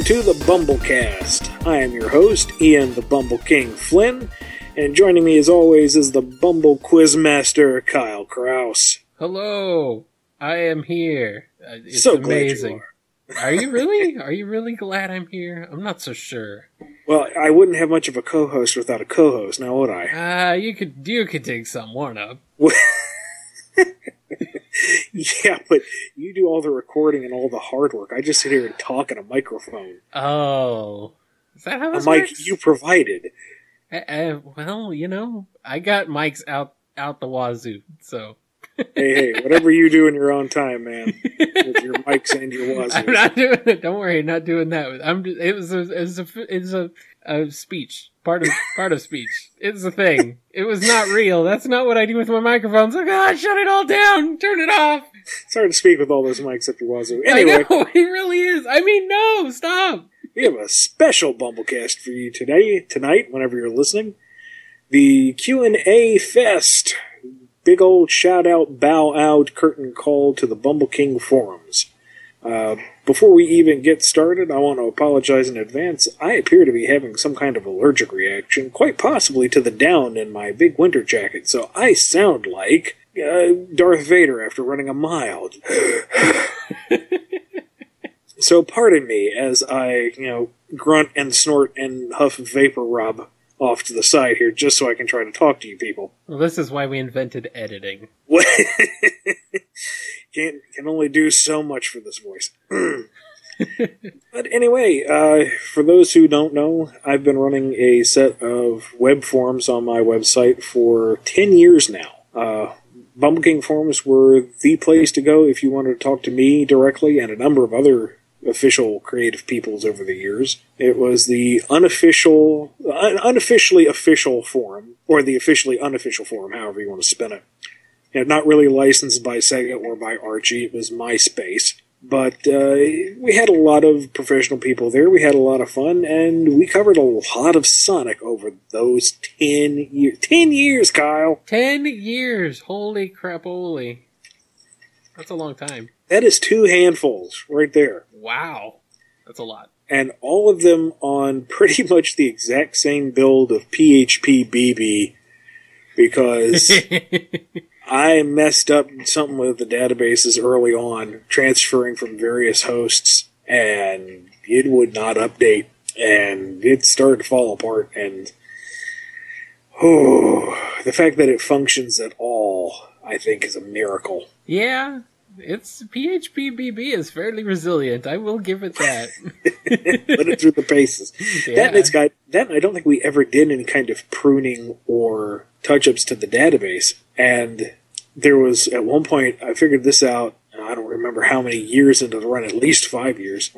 day, everyone, and welcome to the BumbleKast. I am your host, Ian the Bumble King Flynn, and joining me as always is the Bumble Quizmaster, Kyle Crouse. Hello, I am here. Uh, It's so glad you amazing. Are you really? Are you really glad I'm here? I'm not so sure. Well, I wouldn't have much of a co-host without a co-host, now would I? Ah, you could you could dig some one up. yeah, but you do all the recording and all the hard work. I just sit here and talk in a microphone. Oh, is that how A mic works? you provided. Uh, uh, well, you know, I got mics out out the wazoo, so Hey, hey, whatever you do in your own time, man, with your mics and your wazoo. I'm not doing it. Don't worry, not doing that. I'm. Just, it was a it was a it was a, a speech part of part of speech. It's a thing. It was not real. That's not what I do with my microphones. Like, ah, shut it all down, turn it off. It's hard to speak with all those mics up your wazoo. I Anyway, know it really is. I mean, no, stop. we have a special BumbleKast for you today, tonight, whenever you're listening. The Q&A Fest. Big old shout out, bow out, curtain call to the Bumble King forums. Uh, before we even get started, I want to apologize in advance. I appear to be having some kind of allergic reaction, quite possibly to the down in my big winter jacket, so I sound like uh, Darth Vader after running a mile. so pardon me as I, you know, grunt and snort and huff vapor rub off to the side here just so I can try to talk to you people. Well, this is why we invented editing. Can can only do so much for this voice. but anyway, uh, for those who don't know, I've been running a set of web forums on my website for ten years now. Uh, Bumble King forums were the place to go if you wanted to talk to me directly and a number of other official creative peoples over the years. It was the unofficial, un- unofficially official forum, or the officially unofficial forum, however you want to spin it you know, not really licensed by Sega or by Archie. It was MySpace. But uh, we had a lot of professional people there. We had a lot of fun, and we covered a lot of Sonic over those ten years. Ten years, Kyle. Ten years. Holy crap! Holy. That's a long time. That is two handfuls right there, Wow. That's a lot. and all of them on pretty much the exact same build of PHP BB, because I messed up something with the databases early on, transferring from various hosts, and it would not update, and it started to fall apart. And oh, the fact that it functions at all, I think, is a miracle. yeah. It's PHPBB is fairly resilient. I will give it that. Put it through the paces. Yeah. That it's got that. I don't think we ever did any kind of pruning or touch ups to the database. And there was at one point I figured this out. I don't remember how many years into the run, at least five years,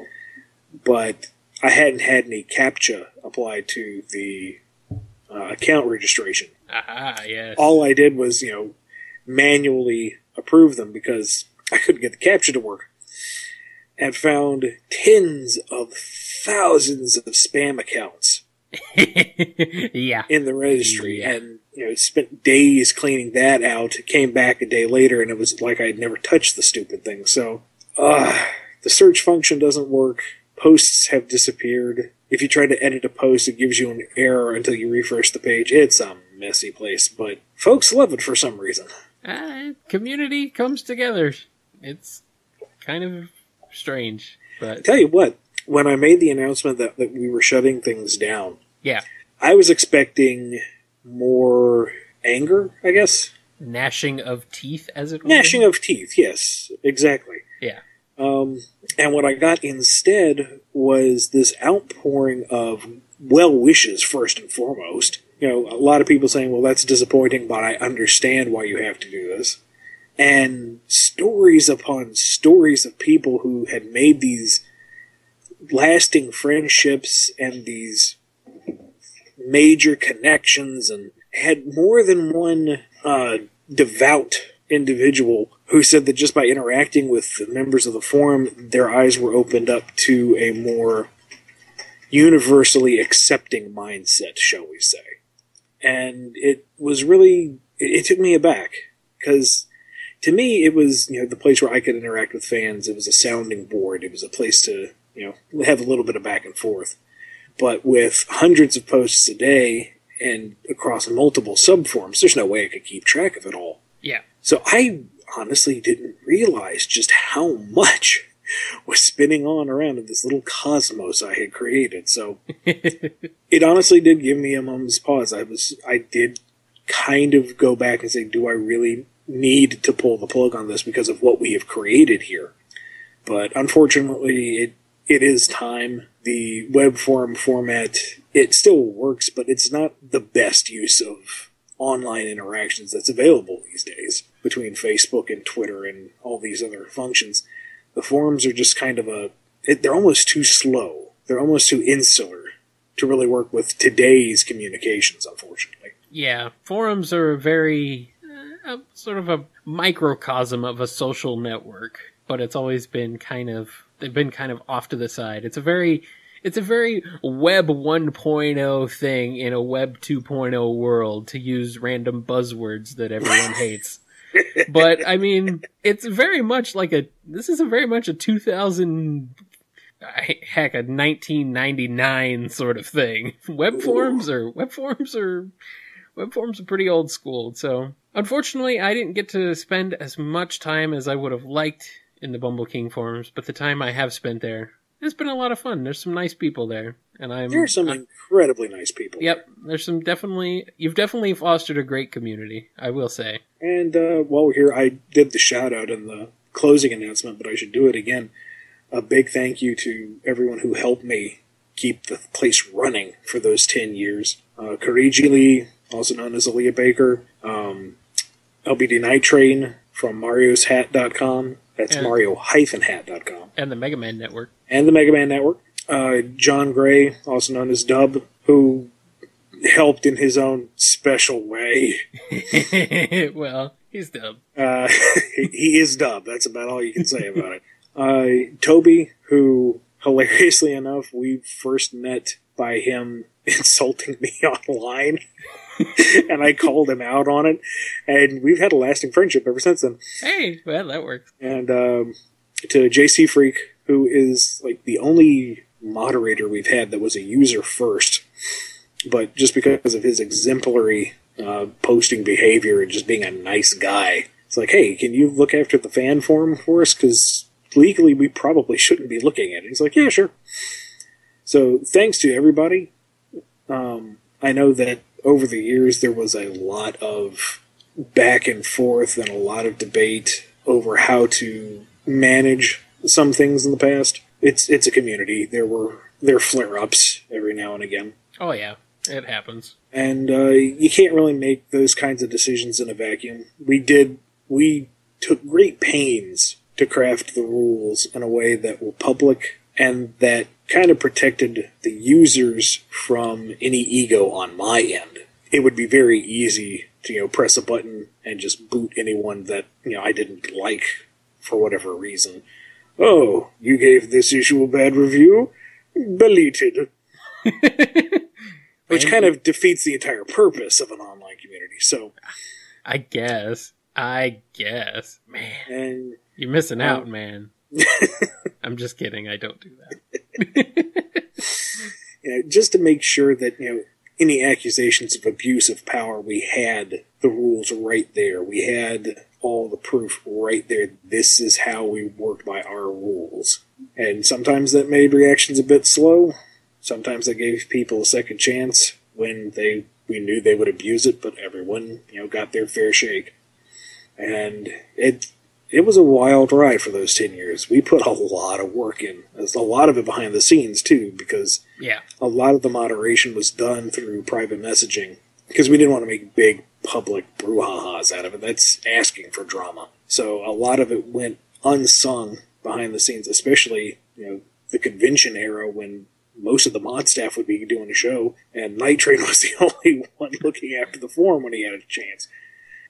but I hadn't had any captcha applied to the uh, account registration. Ah, yes. All I did was you know manually approve them because I couldn't get the captcha to work, and found tens of thousands of spam accounts yeah. in the registry. Yeah. and you know spent days cleaning that out. Came back a day later and it was like i'd never touched the stupid thing. So uh, the search function doesn't work. Posts have disappeared. If you try to edit a post it gives you an error until you refresh the page. It's a messy place but folks love it for some reason. Ah, community comes together. It's kind of strange, but tell you what when i made the announcement that, that we were shutting things down yeah. i was expecting more anger i guess Gnashing of teeth, as it were. Gnashing of teeth, yes, exactly. Yeah. Um, and what I got instead was this outpouring of well wishes, first and foremost. You know, a lot of people saying, well, that's disappointing, but I understand why you have to do this. And stories upon stories of people who had made these lasting friendships and these major connections and had more than one uh, devout individual who said that just by interacting with the members of the forum, their eyes were opened up to a more universally accepting mindset, shall we say. And it was really, it, it took me aback because to me it was, you know, the place where I could interact with fans. It was a sounding board. It was a place to you know have a little bit of back and forth. But with hundreds of posts a day and across multiple subforums, there's no way I could keep track of it all. Yeah. So I honestly didn't realize just how much was spinning on around in this little cosmos I had created. So it honestly did give me a moment's pause. I was I did kind of go back and say, do I really need to pull the plug on this because of what we have created here? But unfortunately, it it is time. The web forum format it still works, but it's not the best use of online interactions that's available these days between Facebook and Twitter and all these other functions. The forums are just kind of a it, they're almost too slow. They're almost too insular to really work with today's communications, unfortunately. Yeah, forums are a very a, sort of a microcosm of a social network, but it's always been kind of they've been kind of off to the side. It's a very it's a very web 1.0 thing in a web 2.0 world to use random buzzwords that everyone hates. But I mean, it's very much like a this is a very much a 2000 heck a 1999 sort of thing. Web forms or web forms or web forms are pretty old school. So, unfortunately, I didn't get to spend as much time as I would have liked in the Bumble King forums, but the time I have spent there, it's been a lot of fun. There's some nice people there, and I'm There are some I'm- incredibly nice people. Yep, there's some definitely. You've definitely fostered a great community. I will say. And uh, while we're here, I did the shout out in the closing announcement, but I should do it again. A big thank you to everyone who helped me keep the place running for those 10 years. Uh, Kariji Lee, also known as Aaliyah Baker, um, LBD Night Train from marioshat.com. That's And- mario-hat.com. And the Mega Man Network. And the Mega Man Network. Uh, John Gray, also known as Dub, who helped in his own special way. well, he's Dub. Uh, he, he is Dub. That's about all you can say about it. Uh, Toby, who hilariously enough, we first met by him insulting me online. and I called him out on it, and we've had a lasting friendship ever since then. Hey, well, that works. And um, to JC Freak, who is like the only moderator we've had that was a user first, but just because of his exemplary uh, posting behavior and just being a nice guy, it's like, hey, can you look after the fan forum for us? Because legally, we probably shouldn't be looking at it. He's like, yeah, sure. So thanks to everybody. Um, I know that over the years there was a lot of back and forth and a lot of debate over how to manage some things in the past. It's it's a community. There were there flare ups every now and again, Oh yeah, it happens. and uh, you can't really make those kinds of decisions in a vacuum. We did we took great pains to craft the rules in a way that were public and that kind of protected the users from any ego on my end. It would be very easy to you know press a button and just boot anyone that you know I didn't like for whatever reason. Oh, you gave this issue a bad review? Deleted. Which kind of defeats the entire purpose of an online community. So, I guess. I guess. Man, and you're missing Um, out, man. I'm just kidding. I don't do that. you know, just to make sure that you know any accusations of abuse of power, we had the rules right there. We had all the proof right there. This is how we worked by our rules. And sometimes that made reactions a bit slow. Sometimes that gave people a second chance when they we knew they would abuse it, but everyone you know got their fair shake. And it it was a wild ride for those ten years. We put a lot of work in. There's a lot of it behind the scenes too, because Yeah. a lot of the moderation was done through private messaging because we didn't want to make big public brouhahas out of it. That's asking for drama. So a lot of it went unsung behind the scenes, especially you know the convention era when most of the mod staff would be doing a show, and Night Train was the only one looking after the forum when he had a chance.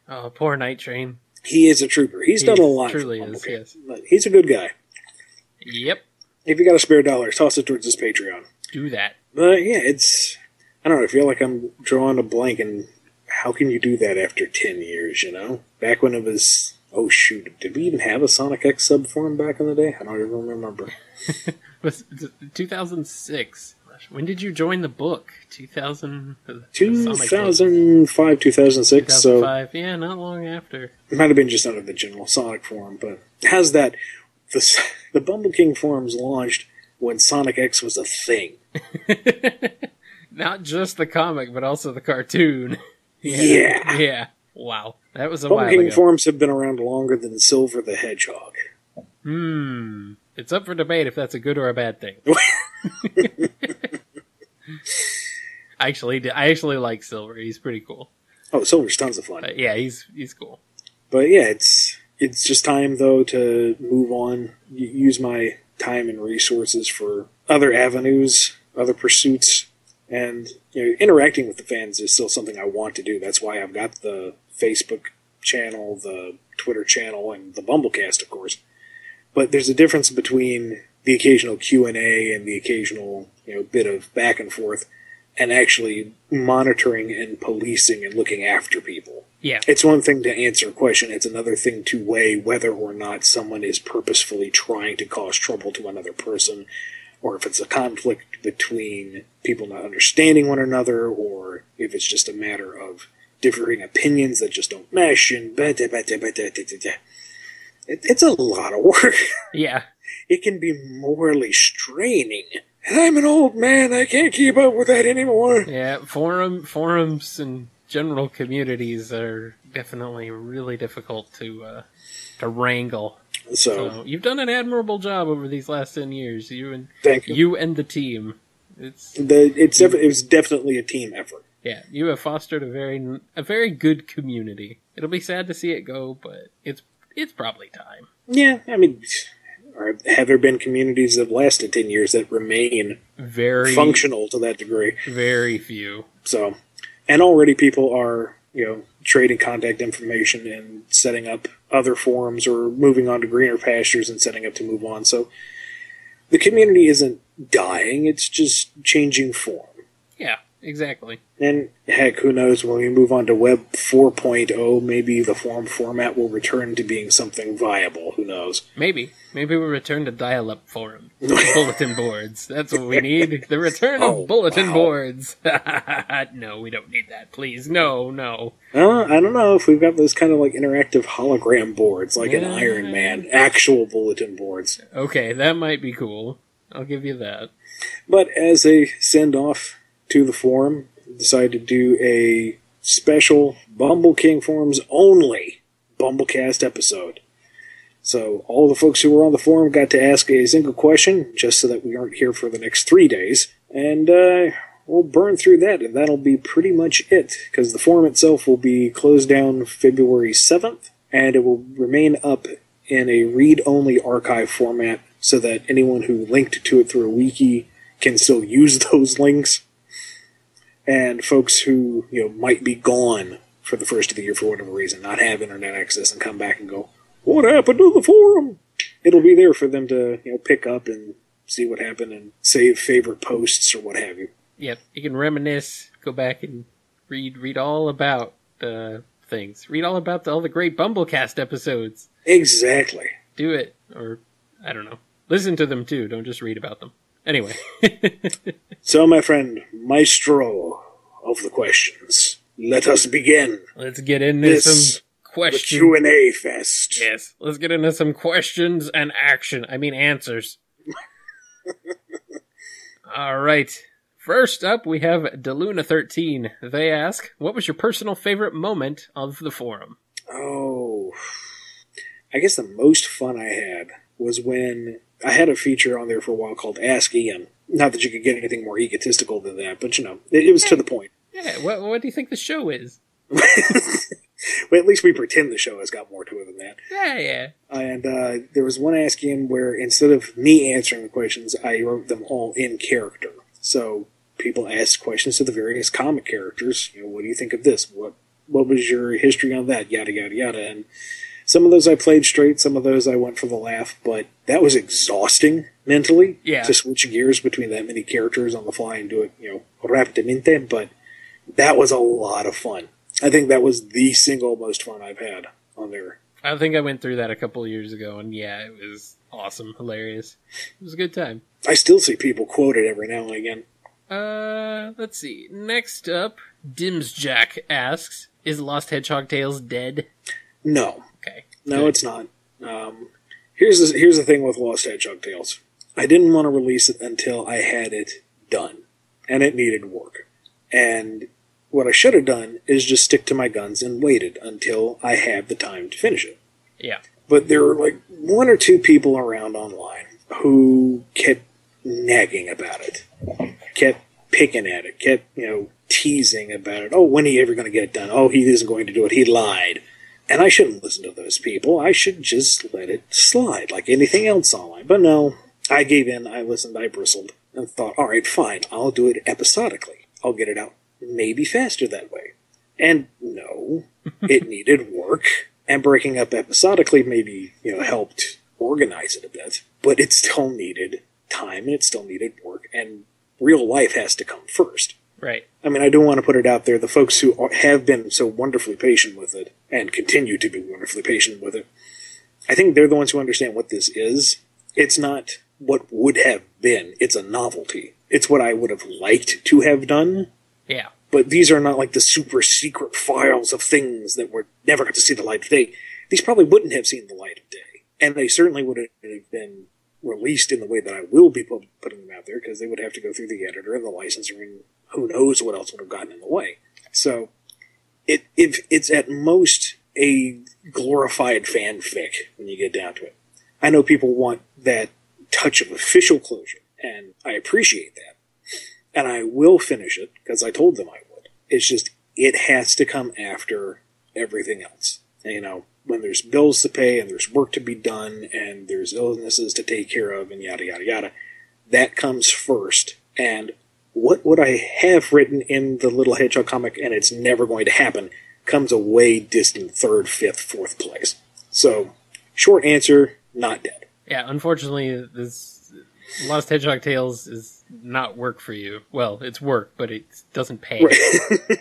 Oh, poor Night Train. He is a trooper. He's He done a lot. truly is, yes. but he's a good guy. Yep. If you got a spare dollar, toss it towards his Patreon. Do that. But yeah, it's I don't know. I feel like I'm drawing a blank, and how can you do that after ten years? You know, back when it was oh shoot, did we even have a Sonic X sub forum back in the day? I don't even remember. Was 2006? When did you join the book? 2000. 2005, 2006. So Yeah, not long after. it might have been just out of the general Sonic forum, but has that the the Bumble King forums launched when Sonic X was a thing. Not just the comic, but also the cartoon. Yeah. Yeah. Wow. That was a Bumble while King ago. forums have been around longer than Silver the Hedgehog. Hmm. It's up for debate if that's a good or a bad thing. I actually, I actually like Silver. He's pretty cool. Oh, Silver's tons of fun. But yeah, he's he's cool. But yeah, it's it's just time though to move on. Use my time and resources for other avenues, other pursuits, and you know, interacting with the fans is still something I want to do. That's why I've got the Facebook channel, the Twitter channel, and the BumbleKast, of course. But there's a difference between the occasional Q and A and the occasional you know bit of back and forth, and actually monitoring and policing and looking after people Yeah. it's one thing to answer a question, it's another thing to weigh whether or not someone is purposefully trying to cause trouble to another person, or if it's a conflict between people not understanding one another, or if it's just a matter of differing opinions that just don't mesh, and ba- da- ba- da- ba- da- da- da- da. It, it's a lot of work. Yeah. It can be morally straining. And I'm an old man, I can't keep up with that anymore. Yeah. Forum forums and general communities are definitely really difficult to uh, to wrangle. So, So you've done an admirable job over these last ten years. You and thank you. you and the team. It's The, it's def- it was definitely a team effort. yeah. You have fostered a very a very good community. It'll be sad to see it go, but it's it's probably time. Yeah, I mean, or have there been communities that have lasted 10 years that remain Very functional to that degree? Very few. So, and already people are, you know, trading contact information and setting up other forums or moving on to greener pastures and setting up to move on. So, the community isn't dying, it's just changing form. Exactly. And heck, who knows, when we move on to Web 4.0, maybe the forum format will return to being something viable. Who knows? Maybe. Maybe we'll return to dial up forum. bulletin boards. That's what we need. The return Oh, of bulletin wow. boards. no, we don't need that. Please. No, no. Uh, I don't know if we've got those kind of like interactive hologram boards, like an Yeah. Iron Man, actual bulletin boards. Okay, that might be cool. I'll give you that. But as a send off to the forum, decided to do a special Bumble King forums only BumbleKast episode. So all the folks who were on the forum got to ask a single question, just so that we aren't here for the next three days, and uh, we'll burn through that, and that'll be pretty much it. Because the forum itself will be closed down February seventh, and it will remain up in a read-only archive format, so that anyone who linked to it through a wiki can still use those links. And folks who you know might be gone for the first of the year for whatever reason, not have internet access, and come back and go, "What happened to the forum?" It'll be there for them to you know pick up and see what happened and save favorite posts or what have you. Yep, you can reminisce, go back and read read all about the things. Read all about the, all the great BumbleKast episodes. Exactly. Do it, or I don't know. Listen to them too. Don't just read about them. Anyway, So, my friend Maestro of the questions, let us begin let's get into This, some questions. Q and A fest. Yes, let's get into some questions and action. I mean answers. All right. First up, we have Daluna13. They ask, "What was your personal favorite moment of the forum?" Oh, I guess the most fun I had was when I had a feature on there for a while called Ask Ian. Not that you could get anything more egotistical than that, but you know, it, it was to the point. Yeah. What What do you think the show is? Well, at least we pretend the show has got more to it than that. Yeah, yeah. And uh, there was one Ask Ian where instead of me answering the questions, I wrote them all in character. So people asked questions to the various comic characters. You know, what do you think of this? What What was your history on that? Yada yada yada. And some of those I played straight. Some of those I went for the laugh. But that was exhausting mentally. Yeah. To switch gears between that many characters on the fly and do it, you know, rapidamente. But that was a lot of fun. I think that was the single most fun I've had on there. I think I went through that a couple of years ago, and yeah, it was awesome, hilarious. It was a good time. I still see people quote it every now and again. Uh, let's see. Next up, Demzjack asks, "Is Lost Hedgehog Tales dead?" No. No, Good. it's not. Um, here's the, here's the thing with Lost Hedgehog Tales. I didn't want to release it until I had it done, and it needed work. And what I should have done is just stick to my guns and waited until I had the time to finish it. Yeah. but there were like one or two people around online who kept nagging about it, kept picking at it, kept you know teasing about it. Oh, when are you ever going to get it done? Oh, he isn't going to do it. He lied. And I shouldn't listen to those people. I should just let it slide like anything else online. But no, I gave in. I listened. I bristled and thought, all right, fine. I'll do it episodically. I'll get it out maybe faster that way. And no, it needed work. And breaking up episodically maybe, you know, helped organize it a bit. But it still needed time and it still needed work. And real life has to come first. Right. I mean, I do want to put it out there. The folks who have been so wonderfully patient with it and continue to be wonderfully patient with it, I think they're the ones who understand what this is. It's not what would have been, it's a novelty. It's what I would have liked to have done, Yeah. but these are not like the super secret files of things that were never got to see the light of day. These probably wouldn't have seen the light of day, and they certainly would have been released in the way that I will be putting them out there because they would have to go through the editor and the licensor, and who knows what else would have gotten in the way. So, it if it's at most a glorified fanfic when you get down to it. I know people want that touch of official closure, and I appreciate that and I will finish it because I told them I would. It's just it has to come after everything else. And, you know, when there's bills to pay and there's work to be done and there's illnesses to take care of and yada yada yada, that comes first. And what would I have written in the Little Hedgehog comic, and it's never going to happen, comes a way distant third, fifth, fourth place. So, short answer, not dead. Yeah. Unfortunately, this Lost Hedgehog Tales is not work for you. Well, it's work, but it doesn't pay. Right.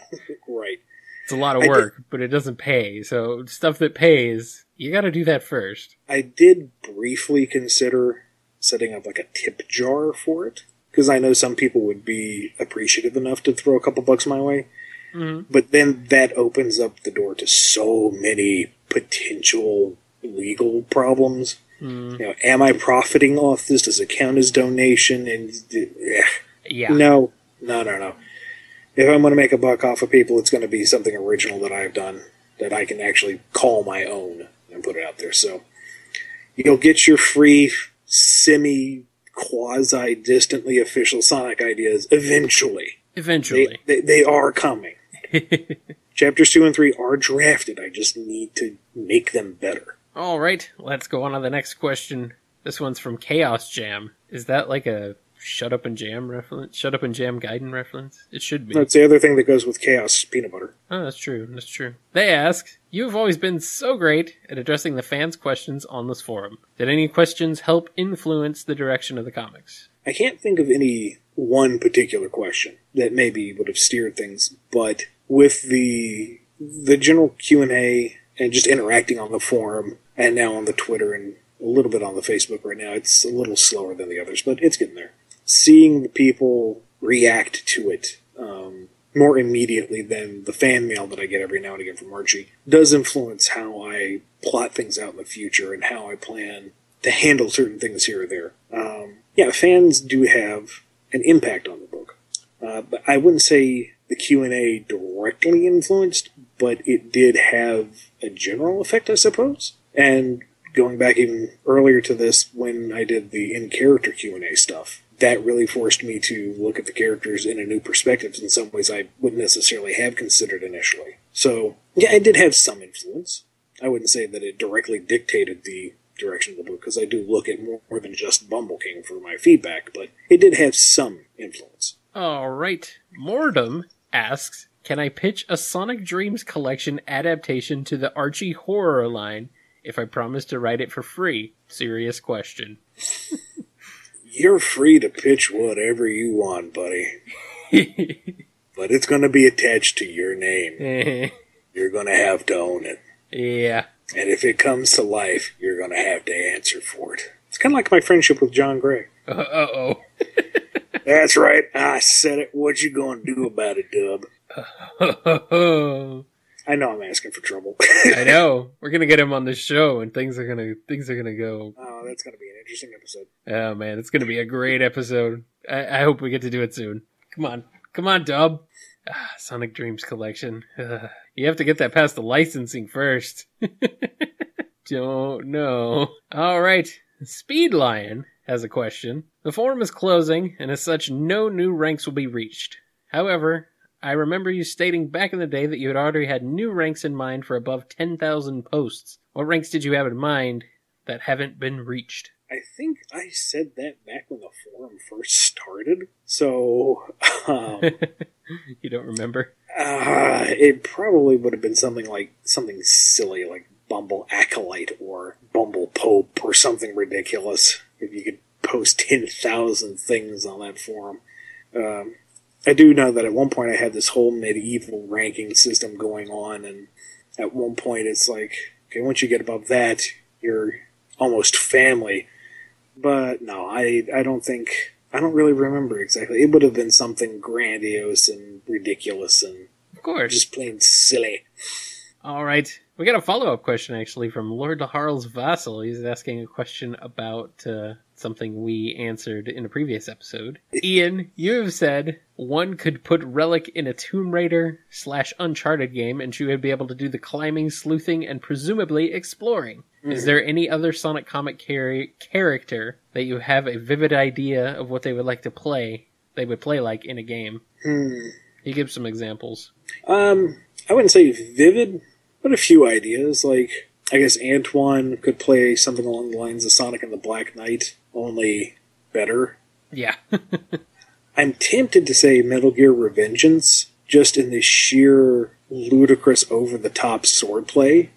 right. It's a lot of I did- work, but it doesn't pay. So stuff that pays, you got to do that first. I did briefly consider setting up like a tip jar for it because I know some people would be appreciative enough to throw a couple bucks my way. Mhm. But then that opens up the door to so many potential legal problems. Mm, You know, am I profiting off this? Does it count as donation? And eh, yeah. no, no, no, no. If I'm going to make a buck off of people, it's going to be something original that I've done that I can actually call my own and put it out there. So you'll get your free, semi, quasi, distantly official Sonic ideas eventually. They, Eventually. they, they are coming. Chapters two and three are drafted. I just need to make them better. All right, let's go on to the next question. This one's from Chaos Jam. Is that like a Shut Up and Jam reference? Shut Up and Jam Gaiden reference? It should be. That's the other thing that goes with Chaos Peanut Butter. Oh, that's true. That's true. They ask, You've always been so great at addressing the fans' questions on this forum. Did any questions help influence the direction of the comics? I can't think of any one particular question that maybe would have steered things, but with the the general Q and A and just interacting on the forum and now on the Twitter and a little bit on the Facebook right now, it's a little slower than the others, but it's getting there. Seeing the people react to it um, more immediately than the fan mail that I get every now and again from Archie does influence how I plot things out in the future and how I plan to handle certain things here or there. Um, yeah, fans do have an impact on the book, uh, but I wouldn't say the Q and A directly influenced, but it did have a general effect, I suppose. And going back even earlier to this, when I did the in character Q and A stuff, that really forced me to look at the characters in a new perspective in some ways I wouldn't necessarily have considered initially. So yeah, it did have some influence. I wouldn't say that it directly dictated the direction of the book because I do look at more, more than just Bumble King for my feedback, but it did have some influence. All right. Lordum asks, Can I pitch a Sonic Dreams collection adaptation to the Archie horror line if I promise to write it for free? Serious question. You're free to pitch whatever you want, buddy, but it's going to be attached to your name. You're going to have to own it. yeah. And if it comes to life, you're going to have to answer for it. It's kind of like my friendship with John Gray. Uh oh. That's right. I said it. What you going to do about it, Dub? I know I'm asking for trouble. I know. We're gonna get him on the show, and things are gonna things are gonna go. Oh, that's going to be an interesting episode. Oh man, it's gonna be a great episode. I, I hope we get to do it soon. Come on, come on, Dub. Ah, Sonic Dreams Collection. Ugh. you have to get that past the licensing first. Don't know. All right, Speedlion has a question. The forum is closing, and as such, no new ranks will be reached. However, I remember you stating back in the day that you had already had new ranks in mind for above 10,000 posts. What ranks did you have in mind that haven't been reached? I think I said that back when the forum first started. So, um, you don't remember? uh, it probably would have been something like something silly like Bumble Acolyte or Bumble Pope or something ridiculous. If you could post 10,000 things on that forum. Um, I do know that at one point I had this whole medieval ranking system going on, and at one point it's like, okay, once you get above that, you're almost family. But no, I I don't think I don't really remember exactly. It would have been something grandiose and ridiculous and Of course. just plain silly. All right. We got a follow up question actually from Lord Laharl's Vassal. He's asking a question about uh, something we answered in a previous episode. Ian, you have said one could put Relic in a Tomb Raider slash Uncharted game and she would be able to do the climbing, sleuthing, and presumably exploring. Is there any other Sonic comic char- character that you have a vivid idea of what they would like to play, they would play like in a game? Hmm. He gives some examples. Um, I wouldn't say vivid, but a few ideas. Like, I guess Antoine could play something along the lines of Sonic and the Black Knight, only better. Yeah. I'm tempted to say Metal Gear Revengeance, just in the sheer ludicrous, over the top swordplay.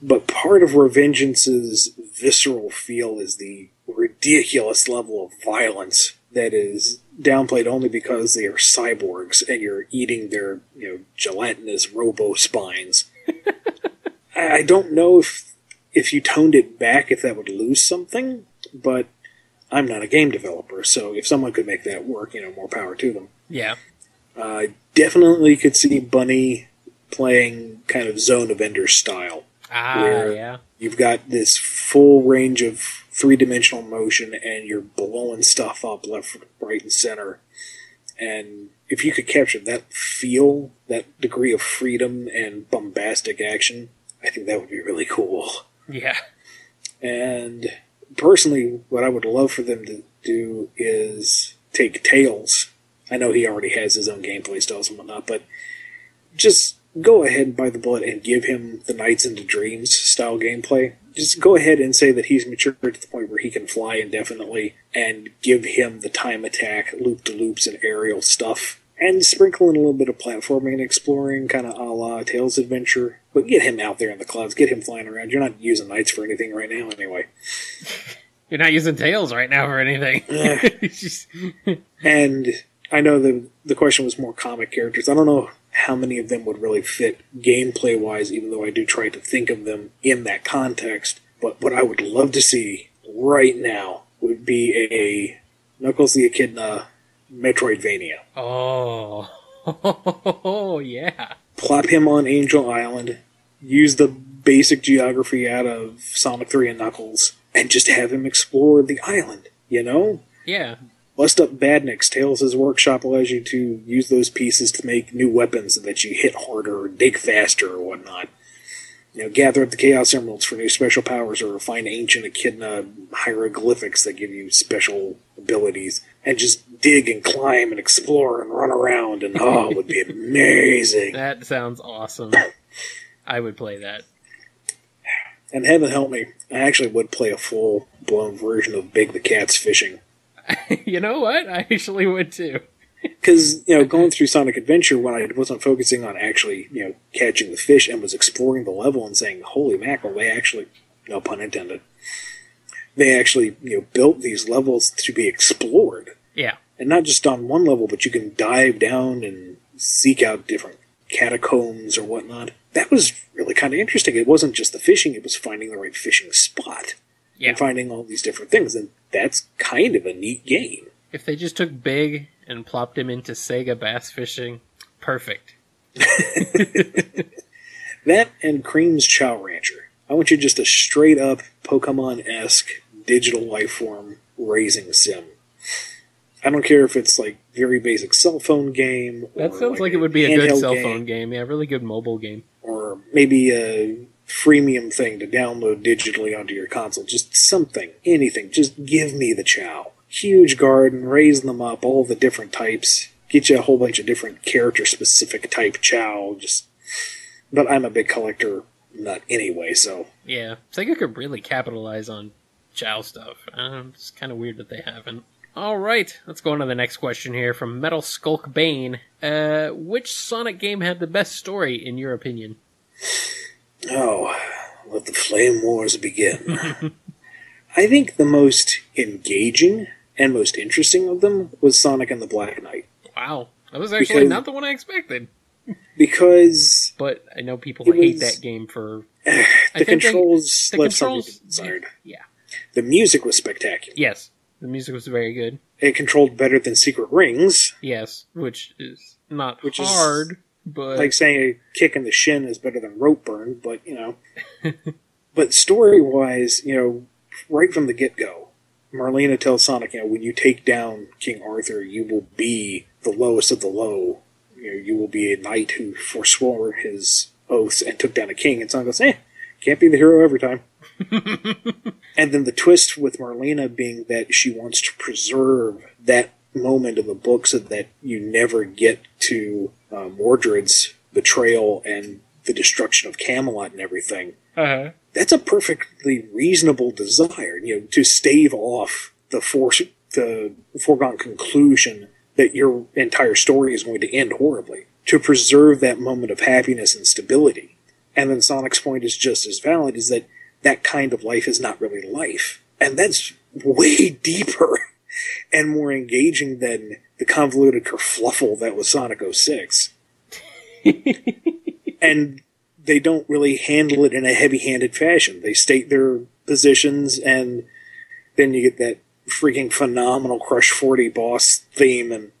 But part of Revengeance's visceral feel is the ridiculous level of violence that is downplayed only because they are cyborgs and you're eating their, you know, gelatinous robo spines. I don't know if if you toned it back if that would lose something, but I'm not a game developer, so if someone could make that work, you know, more power to them. yeah. Uh, I definitely could see Bunny playing kind of Zone of Ender style. Ah, Where- yeah. You've got this full range of three dimensional motion and you're blowing stuff up left, right, and center. And if you could capture that feel, that degree of freedom and bombastic action, I think that would be really cool. Yeah. And personally, what I would love for them to do is take Tails. I know he already has his own gameplay styles and whatnot, but just go ahead and bite the bullet and give him the Nights into Dreams style gameplay. Just go ahead and say that he's matured to the point where he can fly indefinitely and give him the time attack, loop to loops, and aerial stuff. And sprinkle in a little bit of platforming and exploring, kind of a la Tails Adventure. But get him out there in the clouds, get him flying around. You're not using Nights for anything right now, anyway. You're not using tails right now for anything. Yeah. And I know the the question was more comic characters. I don't know how many of them would really fit gameplay wise, even though I do try to think of them in that context. But what I would love to see right now would be a Knuckles the Echidna Metroidvania. oh. oh yeah. Plop him on Angel Island, use the basic geography out of Sonic 3 and Knuckles, and just have him explore the island, you know? Yeah. Bust up Badniks. Tails' workshop allows you to use those pieces to make new weapons that you hit harder or dig faster or whatnot. You know, gather up the Chaos Emeralds for new special powers or find ancient Echidna hieroglyphics that give you special abilities. And just dig and climb and explore and run around and oh, it would be amazing. That sounds awesome. I would play that. And heaven help me, I actually would play a full blown version of Big the Cat's Fishing. you know what? I actually would too. because you know going through Sonic Adventure when I wasn't focusing on actually you know catching the fish and was exploring the level and saying holy mackerel they actually no pun intended they actually you know built these levels to be explored Yeah. And not just on one level but you can dive down and seek out different catacombs or whatnot that was really kind of interesting. It wasn't just the fishing; it was finding the right fishing spot Yeah. and finding all these different things, and that's kind of a neat game. If they just took Big and plopped him into Sega bass fishing, perfect. That and Cream's Chao Rancher. I want you just a straight up Pokemon esque digital life form raising sim. I don't care if it's like very basic cell phone game. That sounds like, it would be a good cell game, phone game. Yeah, really good mobile game. Or maybe a freemium thing to download digitally onto your console. Just something, anything. Just give me the Chao. Huge garden, raise them up, all the different types. Get you a whole bunch of different character specific type Chao. Just, but I'm a big collector nut anyway, so Yeah, Sega could really capitalize on Chao stuff. Um, it's kind of weird that they haven't. All right, let's go on to the next question here from Metal Skulk Bane. Uh, which Sonic game had the best story, in your opinion? Oh, let the flame wars begin. I think the most engaging and most interesting of them was Sonic and the Black Knight. Wow, that was actually Because- not the one I expected. Because But I know people hate was- that game for the think they- controls the left controls. desired. Yeah. The music was spectacular. Yes, the music was very good. It controlled better than Secret Rings. Yes, which is not Which is hard, but Like saying a kick in the shin is better than rope burn, but you know. but story wise, you know, right from the get go, Merlina tells Sonic, you know, when you take down King Arthur, you will be the lowest of the low. You know, you will be a knight who forswore his oaths and took down a king. And Sonic goes, eh, can't be the hero every time. and then the twist with Merlina being that she wants to preserve that moment in the book so that you never get to uh, Mordred's betrayal and the destruction of Camelot and everything. uh That's a perfectly reasonable desire, you know, to stave off the for- the foregone conclusion that your entire story is going to end horribly. To preserve that moment of happiness and stability. And then Sonic's point is just as valid is that that kind of life is not really life. And that's way deeper and more engaging than the convoluted kerfluffle that was Sonic 06. and they don't really handle it in a heavy-handed fashion. They state their positions, and then you get that freaking phenomenal Crush 40 boss theme, and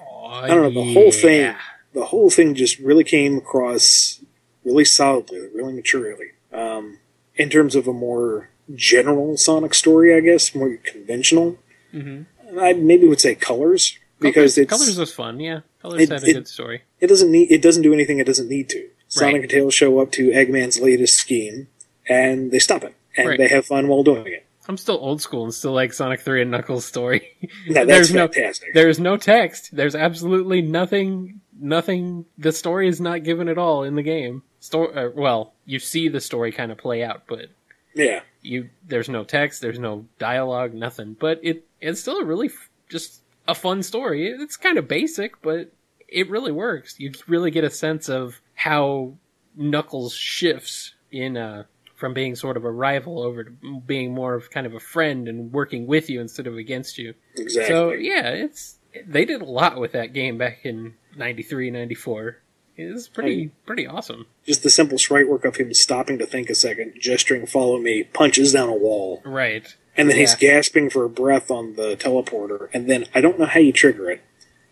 I I don't know the whole thing. The whole thing just really came across really solidly, really maturely. Um, in terms of a more general Sonic story, I guess, more conventional. hmm I maybe would say colors because colors, it's colors was fun. Yeah, colors It- had a it- good story. it doesn't need it doesn't do anything it doesn't need to. Sonic Right. and Tails show up to Eggman's latest scheme, and they stop it, and Right. they have fun while doing it. I'm still old school and still like Sonic 3 and Knuckles' story. That's There's no- fantastic. There's no text. There's absolutely nothing. Nothing. The story is not given at all in the game. Story. Uh, well, you see the story kind of play out, but yeah, you there's no text. There's no dialogue. Nothing. But it it's still a really f- just a fun story. It's kind of basic, but it really works. You really get a sense of how Knuckles shifts in uh from being sort of a rival over to being more of kind of a friend and working with you instead of against you. exactly. So yeah, it's they did a lot with that game back in 93, 94. Was pretty pretty awesome. Just the simple sprite work of him stopping to think a second, gesturing, "Follow me," punches down a wall, Right. and then he's gasping for a breath on the teleporter, and then I don't know how you trigger it,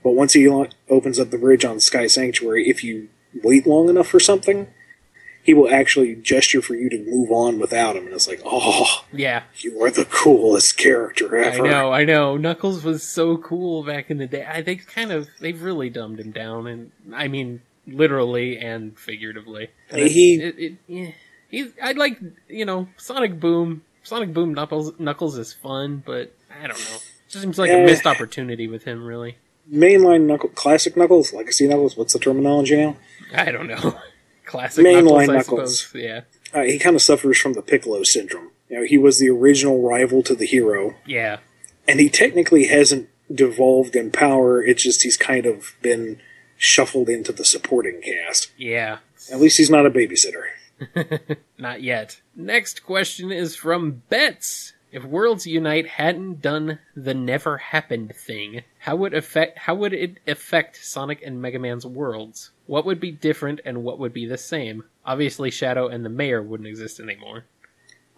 but once he opens up the bridge on Sky Sanctuary, if you wait long enough for something. He will actually gesture for you to move on without him, and it's like, oh, Yeah. you are the coolest character ever. I know, I know. Knuckles was so cool back in the day. I think kind of they've really dumbed him down and I mean literally and figuratively. And He- it, it, yeah. He's I'd like, you know, Sonic Boom. Sonic Boom Knuckles Knuckles is fun, but I don't know. It just seems like a Eh. missed opportunity with him really. mainline knuckle, classic knuckles, legacy knuckles. What's the terminology now? I don't know. Classic Mainline Knuckles, I Knuckles. Yeah. Uh, he kind of suffers from the Piccolo syndrome. You know, he was the original rival to the hero, Yeah. and he technically hasn't devolved in power. It's just he's kind of been shuffled into the supporting cast. Yeah. At least he's not a babysitter. Not yet. Next question is from Betz. If Worlds Unite hadn't done the never happened thing, how would affect how would it affect Sonic and Mega Man's worlds? What would be different and what would be the same? Obviously, Shadow and the Mayor wouldn't exist anymore.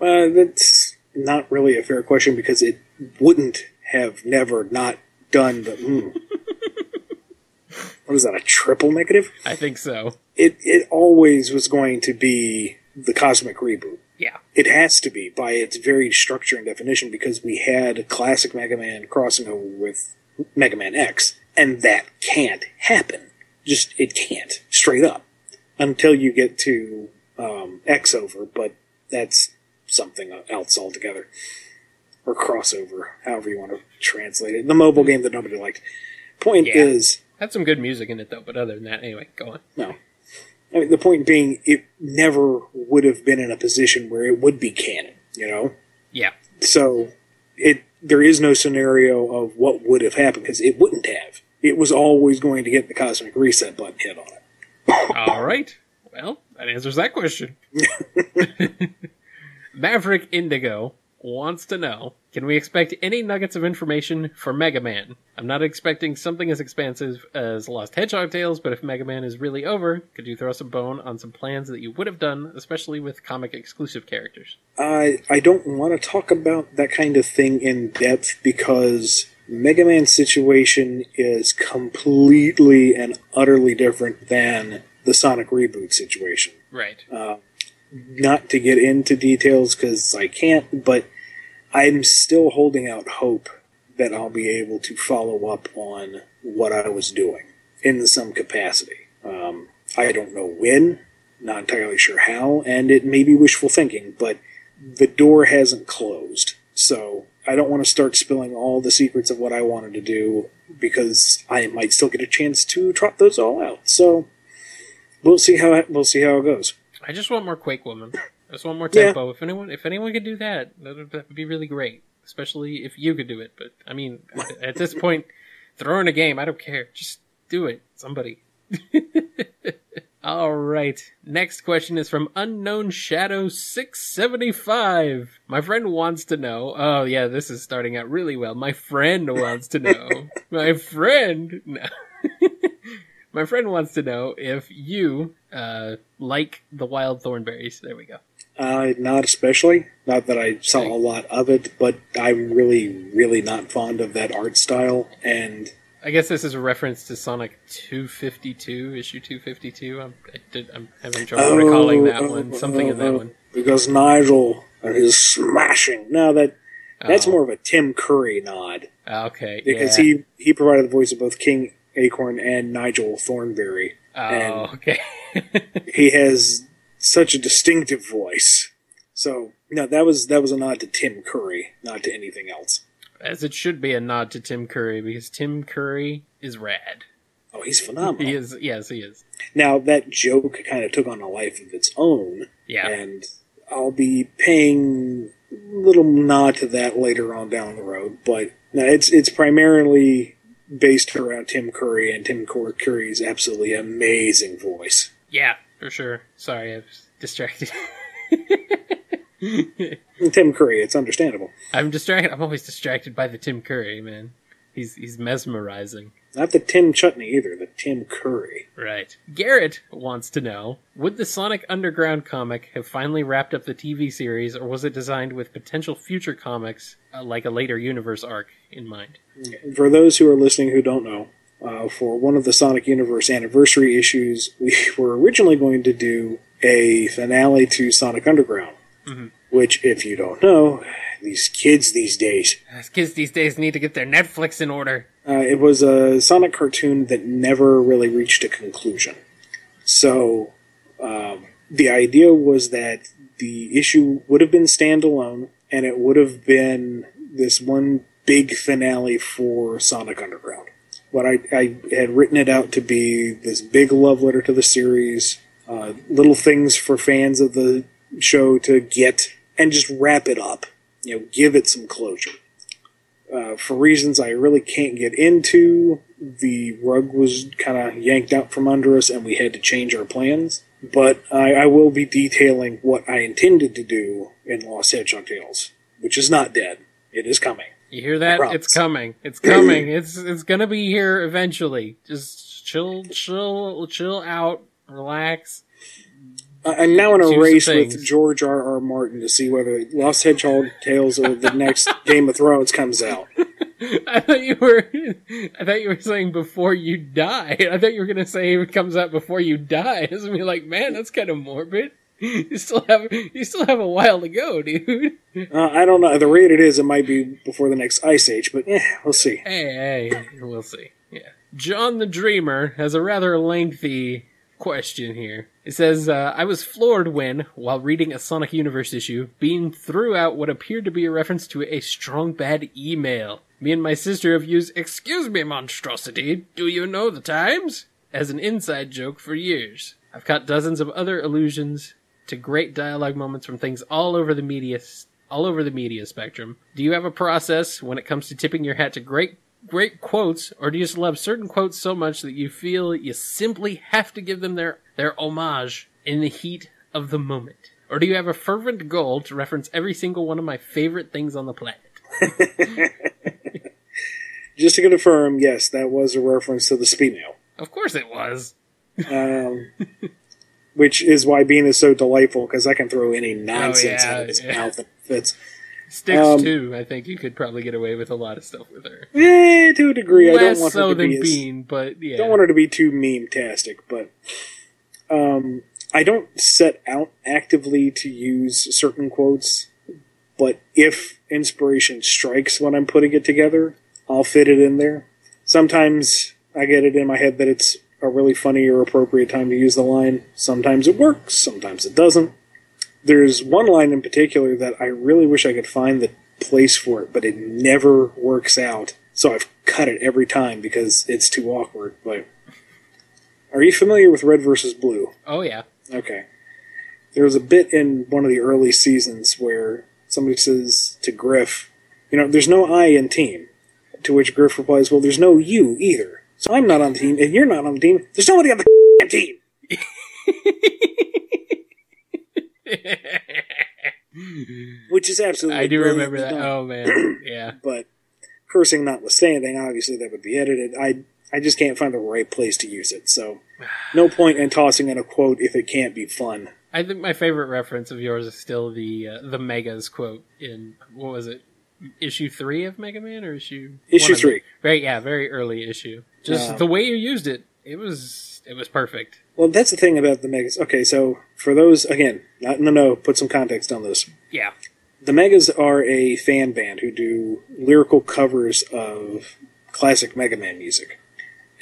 Uh, that's not really a fair question because it wouldn't have never not done the. Mm. What is that? A triple negative? I think so. It it always was going to be the cosmic reboot. Yeah. It has to be by its very structure and definition because we had classic Mega Man crossing over with Mega Man X, and that can't happen. Just it can't straight up until you get to um, Xover, but that's something else altogether or crossover, however you want to translate it. The mobile game that nobody liked. Point Yeah. is, Had some good music in it though, but other than that, anyway, go on. no. I mean, the point being, it never would have been in a position where it would be canon, you know? Yeah. So, it there is no scenario of what would have happened because it wouldn't have. It was always going to get the cosmic reset button hit on it. All right. Well, that answers that question. Maverick Indigo wants to know Can we expect any nuggets of information for Mega Man? I'm not expecting something as expansive as Lost Hedgehog Tales, but if Mega Man is really over, could you throw some bone on some plans that you would have done, especially with comic exclusive characters? I I don't want to talk about that kind of thing in depth because Mega Man's situation is completely and utterly different than the Sonic reboot situation. Right. Uh, Not to get into details because I can't, but I'm still holding out hope that I'll be able to follow up on what I was doing in some capacity. Um, I don't know when, not entirely sure how, and it may be wishful thinking, but the door hasn't closed. So I don't want to start spilling all the secrets of what I wanted to do because I might still get a chance to trot those all out. So we'll see how we'll see how it goes. I just want more Quake Woman. I just want more Yeah. tempo. If anyone, if anyone could do that, that would, that would be really great. Especially if you could do it. But I mean, at- this point, throw in a game. I don't care. Just do it, somebody. All right. Next question is from Unknown Shadow six seventy five. My friend wants to know. Oh yeah, this is starting out really well. My friend wants to know. My friend. No. My friend wants to know if you uh, like the wild Thornberrys. There we go. Uh, not especially. Not that I saw a lot of it, but I'm really, really not fond of that art style. And I guess this is a reference to Sonic 252, issue 252. I'm, I did, I'm having trouble recalling that one. Something in that one. because Nigel and his smashing. No, that that's Oh. more of a Tim Curry nod Ah, Okay, because yeah. he he provided the voice of both King Acorn and Nigel Thornberry. Oh, and- okay. He has such a distinctive voice. So no, that was that was a nod to Tim Curry, not to anything else. As it should be a nod to Tim Curry because Tim Curry is rad. Oh, he's phenomenal. He is. Yes, he is. Now that joke kind of took on a life of its own. Yeah. and I'll be paying a little nod to that later on down the road. But no, it's it's primarily based around Tim Curry and Tim Curry's absolutely amazing voice. Yeah, for sure. Sorry, I was distracted. Tim Curry, it's understandable. I'm distracted. I'm always distracted by the Tim Curry man. He's he's mesmerizing. Not the Tim Chutney either, the Tim Curry. Right. Garret wants to know Would the Sonic Underground comic have finally wrapped up the TV series, or was it designed with potential future comics, uh, like a later universe arc, in mind? For those who are listening who don't know, uh, for one of the Sonic Universe anniversary issues, we were originally going to do a finale to Sonic Underground. Which, if you don't know, these kids these days, These kids these days need to get their Netflix in order. Uh, it was a Sonic cartoon that never really reached a conclusion. So, um, the idea was that the issue would have been standalone, and it would have been this one big finale for Sonic Underground. But I, I had written it out to be this big love letter to the series, uh, little things for fans of the show to get, and just wrap it up. You know, give it some closure uh, for reasons I really can't get into, the rug was kind of yanked out from under us and we had to change our plans. But I, I will be detailing what I intended to do in Lost Hedgehog Tales, which is not dead. It is coming. You hear that? It's coming. It's coming. it's it's gonna be here eventually. Just chill, chill, chill out, relax. I'm now in a some race with George R. R. Martin to see whether Lost Hedgehog Tales or the next Game of Thrones comes out. I thought you were. I thought you were saying before you die. I thought you were gonna say it comes out before you die. I was gonna be like, man, that's kind of morbid. You still have you still have a while to go, dude. Uh, I don't know. The rate it is, it might be before the next Ice Age, but yeah, we'll see. Hey, hey, we'll see. Yeah. John the Dreamer has a rather lengthy question here. It says, uh, I was floored when, while reading a Sonic Universe issue, Bean threw out what appeared to be a reference to a strong bad email. Me and my sister have used, excuse me, monstrosity, do you know the times? As an inside joke for years. I've caught dozens of other allusions to great dialogue moments from things all over the media all over the media spectrum. Do you have a process when it comes to tipping your hat to great great quotes or do you just love certain quotes so much that you feel you simply have to give them their their homage in the heat of the moment? Or do you have a fervent goal to reference every single one of my favorite things on the planet? Just to confirm, yes, that was a reference to the speed mail. Of course it was. Um, which is why Bean is so delightful, because I can throw any nonsense Oh, yeah, out of his yeah. mouth that fits. Sticks Um, too. I think you could probably get away with a lot of stuff with her. Eh, to a degree, I don't Less want her so to than be as, Bean, but yeah. don't want her to be too meme-tastic, but um, I don't set out actively to use certain quotes, but if inspiration strikes when I'm putting it together, I'll fit it in there. Sometimes I get it in my head that it's a really funny or appropriate time to use the line. Sometimes it works, sometimes it doesn't. There's one line in particular that I really wish I could find the place for it, but it never works out. So I've cut it every time because it's too awkward. But are you familiar with Red versus Blue? oh yeah. Okay. There was a bit in one of the early seasons where somebody says to Grif, you know, there's no I in team. To which Grif replies, well, there's no you either. So I'm not on the team, and you're not on the team. There's nobody on the team. Which is absolutely I do remember that. done. Oh man. Yeah. But cursing notwithstanding, obviously that would be edited. I I just can't find the right place to use it. So no point in tossing in a quote if it can't be fun. I think my favorite reference of yours is still the uh, the Megas quote in what was it? Issue three of Mega Man or issue Issue three. Very yeah, very early issue. Just Yeah. the way you used it, it was it was perfect. Well, that's the thing about the Megas. Okay, so for those again, not in the know, put some context on this. Yeah. The Megas are a fan band who do lyrical covers of classic Mega Man music,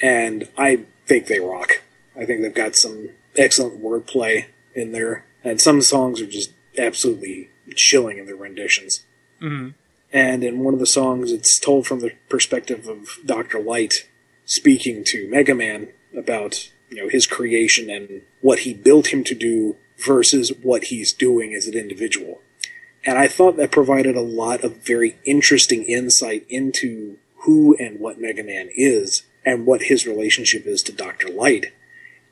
and I think they rock. I think they've got some excellent wordplay in there, and some songs are just absolutely chilling in their renditions. hmm And in one of the songs, it's told from the perspective of Dr. Light speaking to Mega Man about you know his creation and what he built him to do versus what he's doing as an individual. And I thought that provided a lot of very interesting insight into who and what Mega Man is and what his relationship is to Dr. Light.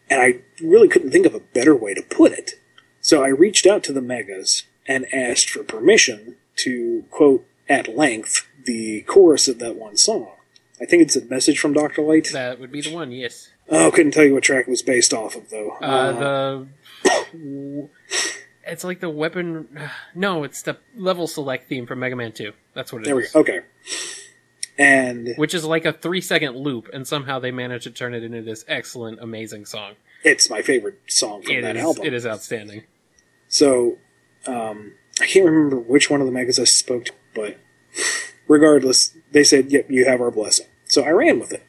And I really couldn't think of a better way to put it. So I reached out to the Megas and asked for permission to quote at length the chorus of that one song. I think it's a message from Dr. Light. That would be the one. Yes. Oh, couldn't tell you what track it was based off of though. Uh, the it's like the weapon. No, it's the level select theme from Mega Man Two. That's what it is. there we go. Okay. And Which is like a three second loop, and somehow they managed to turn it into this excellent, amazing song. it's my favorite song from It that is. album. It is outstanding. So, um, I can't remember which one of the megas I spoke to, but regardless, they said, yep, you have our blessing. So I ran with it.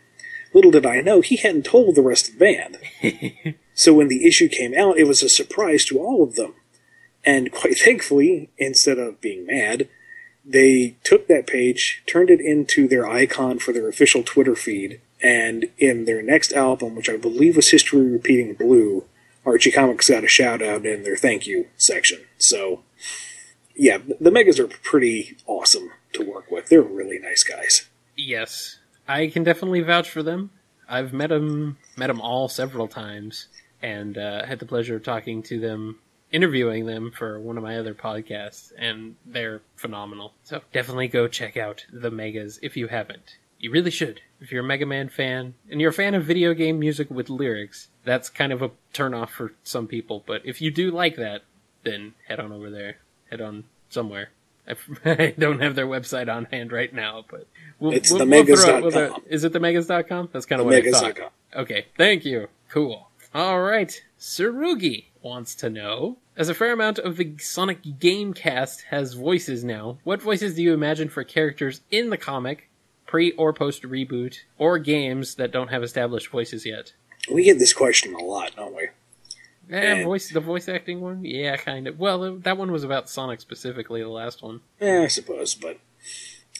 Little did I know, he hadn't told the rest of the band. so when the issue came out, it was a surprise to all of them. And quite thankfully, instead of being mad, they took that page, turned it into their icon for their official Twitter feed, and in their next album, which I believe was History Repeating Blue, Archie Comics got a shout out in their thank you section. So, yeah, the Megas are pretty awesome to work with. They're really nice guys. Yes, I can definitely vouch for them. I've met them, met them all several times, and uh, had the pleasure of talking to them, interviewing them for one of my other podcasts, and they're phenomenal. So definitely go check out the Megas if you haven't. You really should. If you're a Mega Man fan and you're a fan of video game music with lyrics, that's kind of a turn off for some people. But if you do like that, then head on over there. Head on somewhere. I don't have their website on hand right now, but we'll, It's we'll, we'll throw it dot with a- com. Is it themegas.com? That's kind of what I thought. Okay, thank you. Cool. All right. Tsurugi wants to know As a fair amount of the Sonic game cast has voices now, what voices do you imagine for characters in the comic, pre or post reboot, or games that don't have established voices yet? We get this question a lot, don't we? And- voice the voice acting one, yeah, kind of. Well, that one was about Sonic specifically. The last one. Yeah, I suppose, but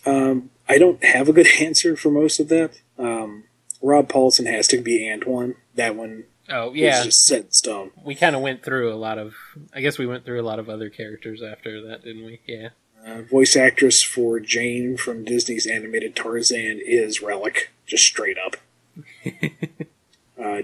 um, I don't have a good answer for most of that. Um, Rob Paulsen has to be Antoine. That one Oh is yeah, just set in stone. we kind of went through a lot of. I guess we went through a lot of other characters after that, didn't we? Yeah. Uh, voice actress for Jane from Disney's animated Tarzan is Relic, just straight up. uh,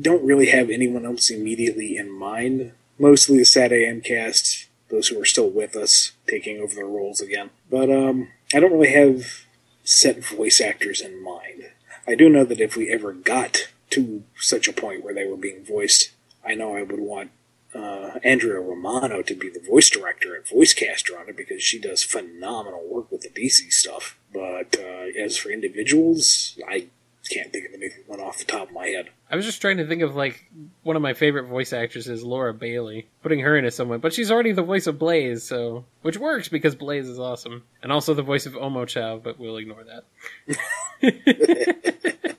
don't really have anyone else immediately in mind. Mostly the Sat AM cast, those who are still with us, taking over their roles again. But um, I don't really have set voice actors in mind. I do know that if we ever got to such a point where they were being voiced, I know I would want uh, Andrea Romano to be the voice director and voice caster on it because she does phenomenal work with the DC stuff. But uh, as for individuals, I can't think of anyone off the top of my head. I was just trying to think of like one of my favorite voice actresses, Laura Bailey, putting her into someone, but she's already the voice of Blaze, so which works because Blaze is awesome, and also the voice of Omochao, but we'll ignore that.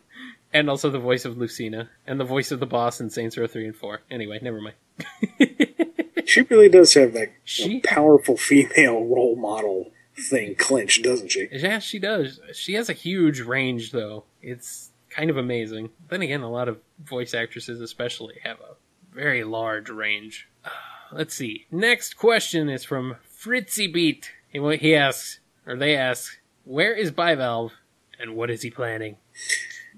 and also the voice of Lucina, and the voice of the boss in Saints Row three and four. Anyway, never mind. She really does have that She- powerful female role model thing clinched, doesn't she? Yeah, she does. She has a huge range, though. It's kind of amazing. Then again, a lot of voice actresses, especially, have a very large range. Let's see. Next question is from Fritzy Beat. He, asks, or they ask, where is Bivalve and what is he planning?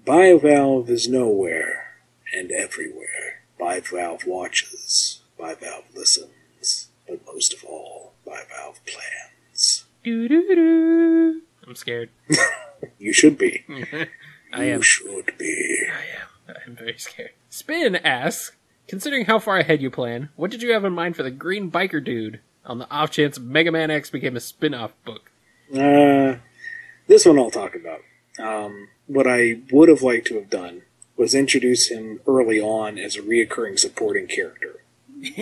Bivalve is nowhere and everywhere. Bivalve watches. Bivalve listens. But most of all, Bivalve plans. Doo-doo-doo. I'm scared. You should be. I you am. should be. I am. I'm very scared. Spin asks, considering how far ahead you plan, what did you have in mind for the Green Biker Dude on the off chance Mega Man X became a spin off book? Uh, this one I'll talk about. Um, what I would have liked to have done was introduce him early on as a reoccurring supporting character.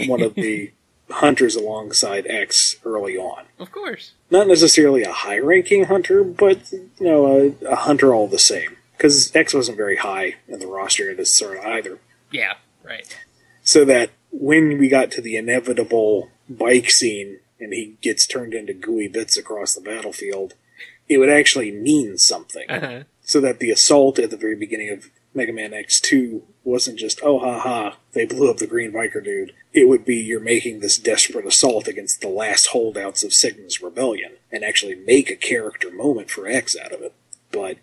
One of the hunters alongside X early on. Of course. Not necessarily a high ranking hunter, but, you know, a, a hunter all the same. Because X wasn't very high in the roster necessarily either. Yeah, right. So that when we got to the inevitable bike scene and he gets turned into gooey bits across the battlefield, it would actually mean something. Uh-huh. so that the assault at the very beginning of Mega Man X2 wasn't just, oh ha ha, they blew up the green biker dude. It would be you're making this desperate assault against the last holdouts of Sigma's rebellion and actually make a character moment for X out of it. But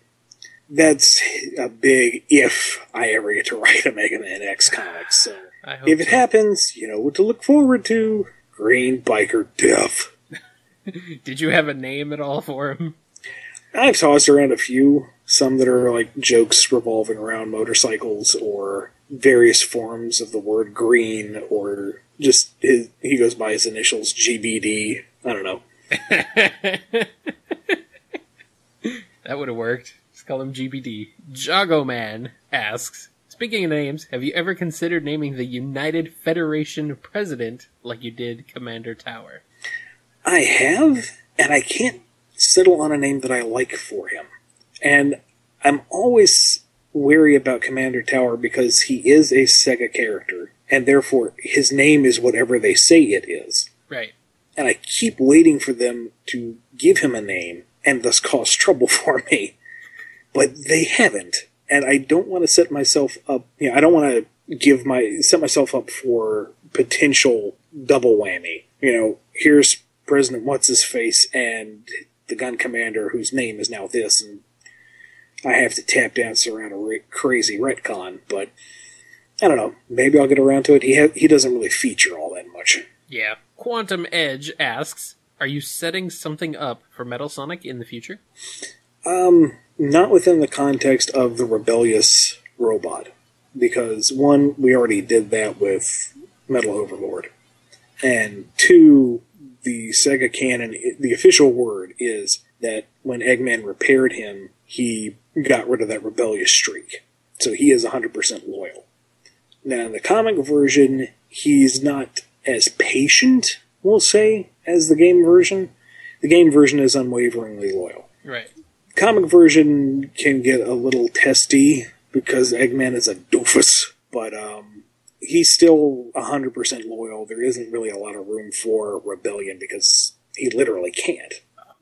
that's a big if I ever get to write a Mega Man X comic. So if it so. happens, you know what to look forward to. Green biker death. Did you have a name at all for him? I've tossed around a few, some that are like jokes revolving around motorcycles or various forms of the word green, or just his, he goes by his initials GBD. I don't know. That would have worked. Just call him GBD. Jago Man asks, Speaking of names, have you ever considered naming the United Federation President like you did Commander Tower? I have, and I can't settle on a name that I like for him. And I'm always wary about Commander Tower because he is a Sega character, and therefore his name is whatever they say it is. Right. and I keep waiting for them to give him a name and thus cause trouble for me. But they haven't, and I don't want to set myself up. You know, I don't want to give my set myself up for potential double whammy. You know, here's President What's His Face and the gun commander whose name is now this, and I have to tap dance around a re- crazy retcon. But I don't know. Maybe I'll get around to it. He ha- he doesn't really feature all that much. Yeah. Quantum Edge asks, Are you setting something up for Metal Sonic in the future? Um, not within the context of the rebellious robot. because one, we already did that with Metal Overlord, and two, the Sega canon, the official word is that when Eggman repaired him, he got rid of that rebellious streak. So he is 100% loyal. Now, in the comic version, he's not as patient, we'll say, as the game version. The game version is unwaveringly loyal. Right. Comic version can get a little testy because Eggman is a doofus, but um, he's still 100% loyal. There isn't really a lot of room for rebellion because he literally can't.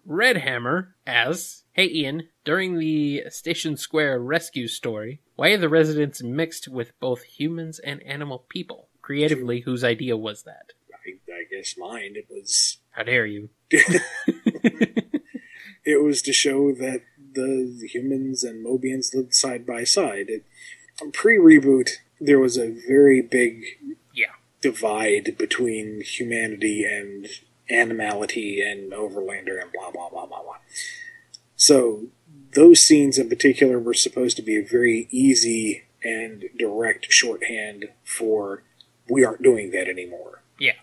Red Hammer as Hey Ian, during the Station Square rescue story, why are the residents mixed with both humans and animal people? Creatively, whose idea was that? I, I guess mine. It was How dare you? it was to show that the humans and Mobians lived side by side. It, Pre reboot, there was a very big Yeah. divide between humanity and animality and Overlander and blah blah blah blah blah. So those scenes in particular were supposed to be a very easy and direct shorthand for we aren't doing that anymore. Yeah.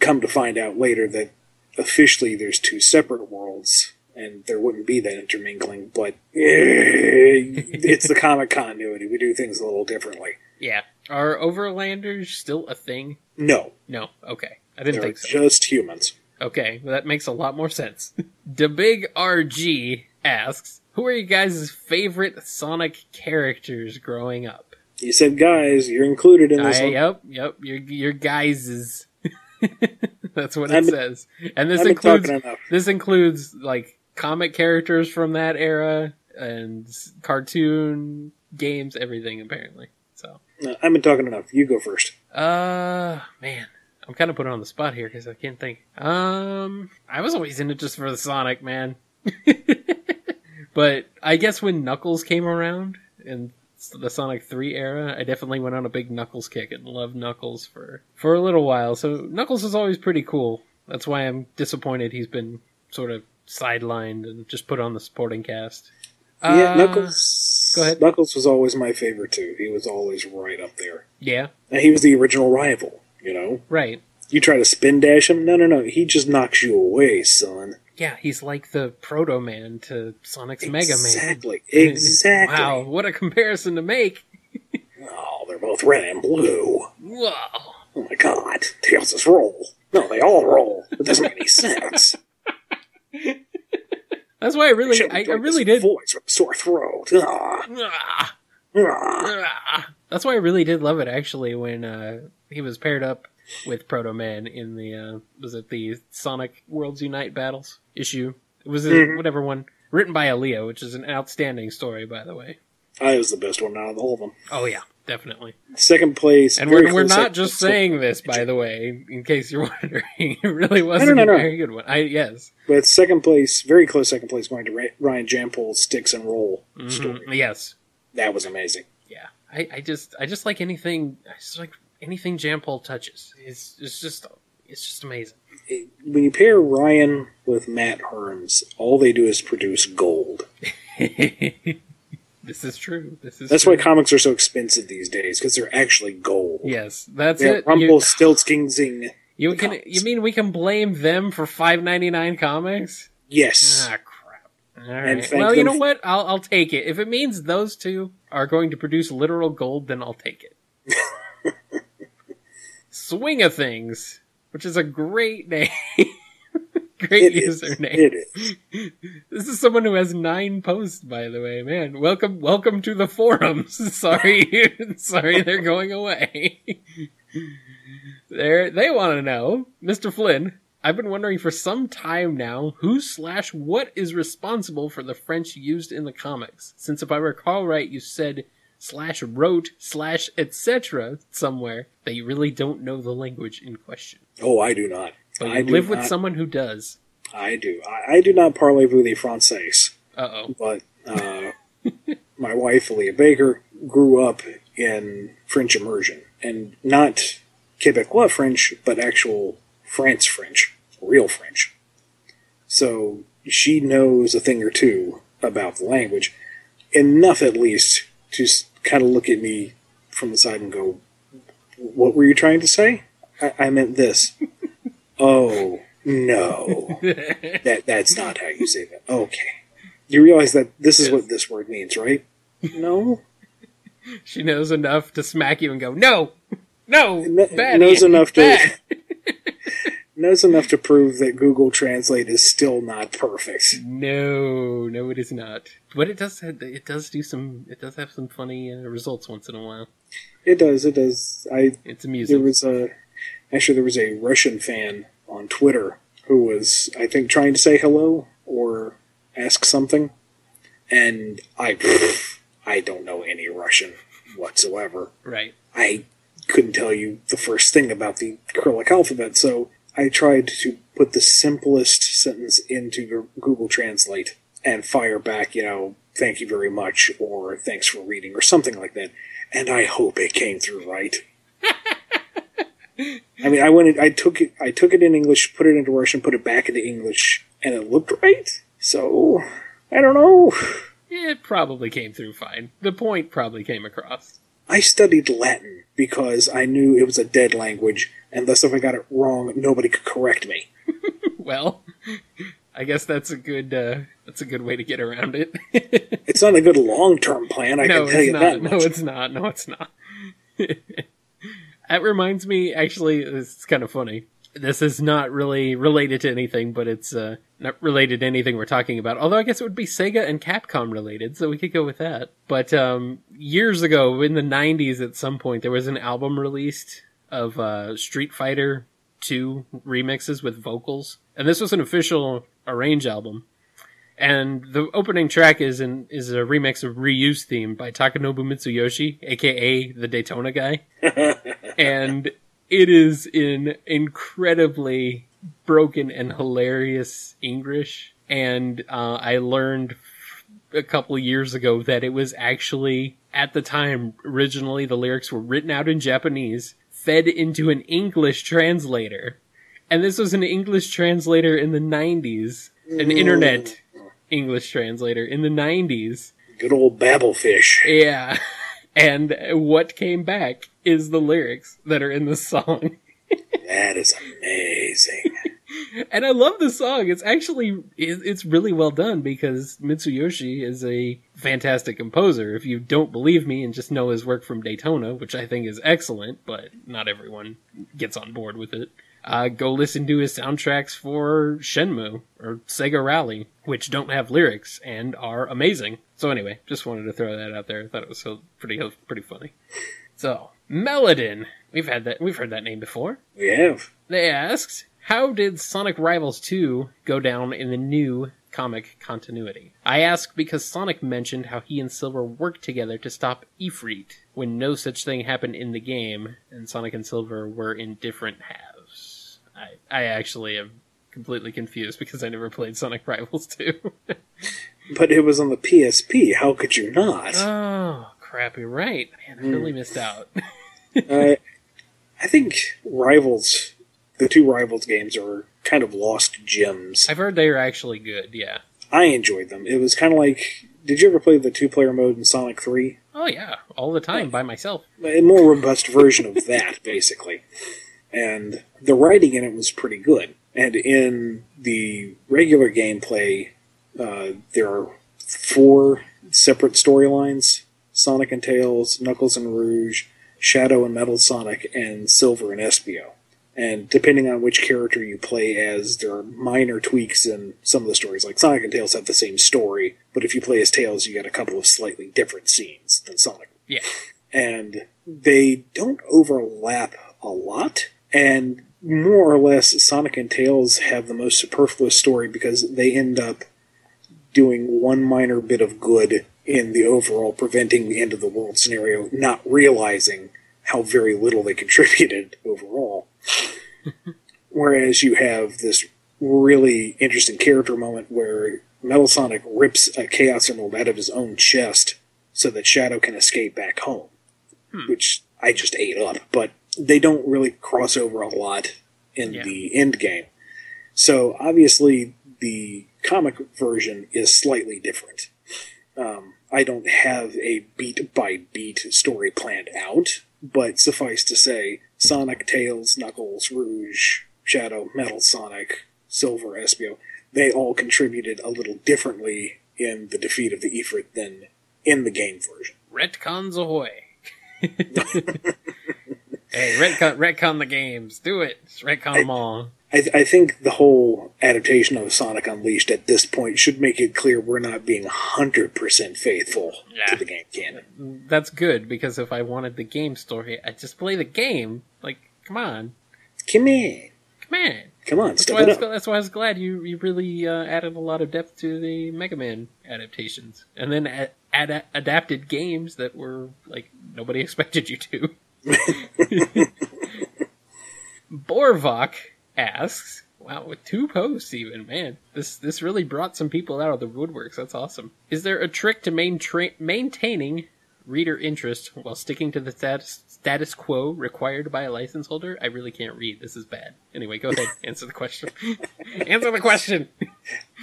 Come to find out later that officially there's two separate worlds and there wouldn't be that intermingling, but eh, it's the comic continuity. We do things a little differently. Yeah. Are Overlanders still a thing? No, No. Okay. I didn't they're think so. just humans. Okay, well, that makes a lot more sense. the Big RG asks, "Who are you guys' favorite Sonic characters growing up?" You said, guys, you're included in this I, one. yep, yep. Your your guys is. That's what it I've been- says, and this been includes this includes like comic characters from that era and cartoon games, everything apparently. So, No, I've been talking enough. You go first. uh, man, I'm kind of put on the spot here because I can't think. Um, I was always in it just for the Sonic man, but I guess when Knuckles came around in the Sonic 3 era, I definitely went on a big Knuckles kick and loved Knuckles for for a little while. So Knuckles is always pretty cool. That's why I'm disappointed he's been sort of sidelined and just put on the supporting cast. yeah, Uh, Knuckles. go ahead. Knuckles was always my favorite too. He was always right up there. Yeah, And he was the original rival. You know, right. you try to spin dash him. No, no, no. He just knocks you away, son. Yeah, he's like the Proto Man to Sonic's Mega Man. Exactly. Exactly. Wow, what a comparison to make. Oh, they're both red and blue. Whoa. Oh my god. Tails just roll. No, they all roll. It doesn't make any sense. That's why I really, I, I really did. Voice a sore throat. Ah. ah. That's why I really did love it actually when uh, he was paired up with Proto Man in the uh, was it the Sonic Worlds Unite battles issue? It was a, Mhm. whatever one written by Aleah, which is an outstanding story by the way. I was the best one out of all of them. Oh yeah, definitely. Second place. And we're, we're not just saying this, by the way, in case you're wondering. It really wasn't no, no, a no. very good one. I yes, But second place, very close second place, going to Ryan Jampole's Sticks and Roll Mhm. story. yes, That was amazing. yeah. I, I just I just like anything. I just like anything Jampole touches. It's it's just it's just amazing. It- when you pair Ryan with Matt Herms, all they do is produce gold. this is true. This is That's true. why comics are so expensive these days because they're actually gold. Yes, that's Yeah, it. Rumble, You, can comics. you mean we can blame them for five ninety nine comics? Yes. Ah, crap. All And right. Well, you know what? I'll I'll take it. If it means those two are going to produce literal gold, then I'll take it. Swing of Things, which is a great name. great It is. username. It is. This is someone who has nine posts, by the way. Man, welcome, welcome to the forums. sorry, sorry, they're going away. they they want to know, Mr. Flynn. I've been wondering for some time now who slash what is responsible for the French used in the comics. Since if I recall right, you said slash wrote slash etc. somewhere that you really don't know the language in question. Oh, I do not. But I live with not. someone who does. I do. I, I do not parlez-vous the français, Uh oh. but uh, my wife, Aleah Baker, grew up in French immersion, and not Quebecois French, but actual France French, real French. So she knows a thing or two about the language, enough at least to kind of look at me from the side and go, "What were you trying to say?" I, I meant this. oh no, that that's not how you say that. Okay, you realize that this is Yes. what this word means, right? No, She knows enough to smack you and go, no, no, bad, knows enough to- bad." Knows enough to prove that Google Translate is still not perfect. No, no, it is not. But it does. Have, it does do some. It does have some funny uh, results once in a while. It does. It does. I It's amusing. there was a actually there was a Russian fan on Twitter who was I think trying to say hello or ask something, and I I don't know any Russian whatsoever. right. I couldn't tell you the first thing about the Cyrillic alphabet, so I tried to put the simplest sentence into Google Translate and fire back, you know, thank you very much, or thanks for reading, or something like that. And I hope it came through right. I mean, I went, in- I took it, I took it in English, put it into Russian, put it back into English, and it looked right. So I don't know. It probably came through fine. The point probably came across. I studied Latin because I knew it was a dead language, and thus if I got it wrong, nobody could correct me. Well, I guess that's a good. Uh, that's a good way to get around it. It's not a good long-term plan, I no, can tell you not. that No, it's not. No, it's not. that reminds me. Actually, it's kind of funny. This is not really related to anything, but it's uh, not related to anything we're talking about. Although I guess it would be Sega and Capcom related, so we could go with that. But um, years ago, in the '90s, at some point, there was an album released of uh, Street Fighter Two remixes with vocals, and this was an official arrange album. And the opening track is an is a remix of Ryu's theme by Takanobu Mitsuyoshi, aka the Daytona guy. and it is in incredibly broken and hilarious English. And uh, I learned a couple years ago that it was actually at the time originally the lyrics were written out in Japanese, fed into an English translator. And this was an English translator in the 90s, an internet English translator in the 90s. Good old Babelfish. Yeah. And what came back is the lyrics that are in the song. That is amazing. And I love the song. It's actually it's really well done because Mitsuyoshi is a fantastic composer. If you don't believe me and just know his work from Daytona, which I think is excellent, but not everyone gets on board with it. Uh, go listen to his soundtracks for Shenmue or Sega Rally, which don't have lyrics and are amazing. So anyway, just wanted to throw that out there. I thought it was so pretty pretty funny. So Melodin, we've had that we've heard that name before. We have. They asked, how did Sonic Rivals 2 go down in the new comic continuity? I ask because Sonic mentioned how he and Silver worked together to stop Ifrit when no such thing happened in the game, and Sonic and Silver were in different halves. I, I actually am completely confused because I never played Sonic Rivals 2. But it was on the PSP. How could you not? oh, crap, you're right. Man, I really missed out. uh, I think Rivals, the two Rivals games are kind of lost gems. I've heard they are actually good, yeah. I enjoyed them. It was kind of like. Did you ever play the two-player mode in Sonic Three? Oh, yeah, all the time by myself. a more robust version of that, basically. And the writing in it was pretty good. And in the regular gameplay, uh, there are four separate storylines Sonic and Tails, Knuckles and Rouge, Shadow and Metal Sonic, and Silver and Espio. And depending on which character you play as, there are minor tweaks in some of the stories. Like Sonic and Tails have the same story, but if you play as Tails, you get a couple of slightly different scenes than Sonic Yeah. and they don't overlap a lot. And more or less, Sonic and Tails have the most superfluous story because they end up doing one minor bit of good in the overall preventing the end of the world scenario, not realizing how very little they contributed overall. Whereas you have this really interesting character moment where Metal Sonic rips a Chaos Emerald out of his own chest so that Shadow can escape back home, which I just ate up. But they don't really cross over a lot in Yeah. the end game. So obviously, the comic version is slightly different. Um, I don't have a beat by beat story planned out, but suffice to say, Sonic, Tails, Knuckles, Rouge, Shadow, Metal Sonic, Silver, Espio, they all contributed a little differently in the defeat of the Ifrit than in the game version. Retcons ahoy! hey, retcon, retcon the games. Do it. Just retcon them all. I, I think the whole adaptation of Sonic Unleashed at this point should make it clear we're not being 100% faithful Yeah. to the game canon. That's good because if I wanted the game story, I'd just play the game. Like, come on, Come on. come on. Come on, That's why, I it was, up. that's why I was glad you, you really uh, added a lot of depth to the Mega Man adaptations, and then a- ad- adapted games that were like nobody expected you to. Borvok asks, "Wow, with two posts even, man, this this really brought some people out of the woodworks. That's awesome. Is there a trick to maintaining reader interest while sticking to the status status quo required by a license holder? I really can't read. This is bad. Anyway, go ahead. Answer the question. Answer the question.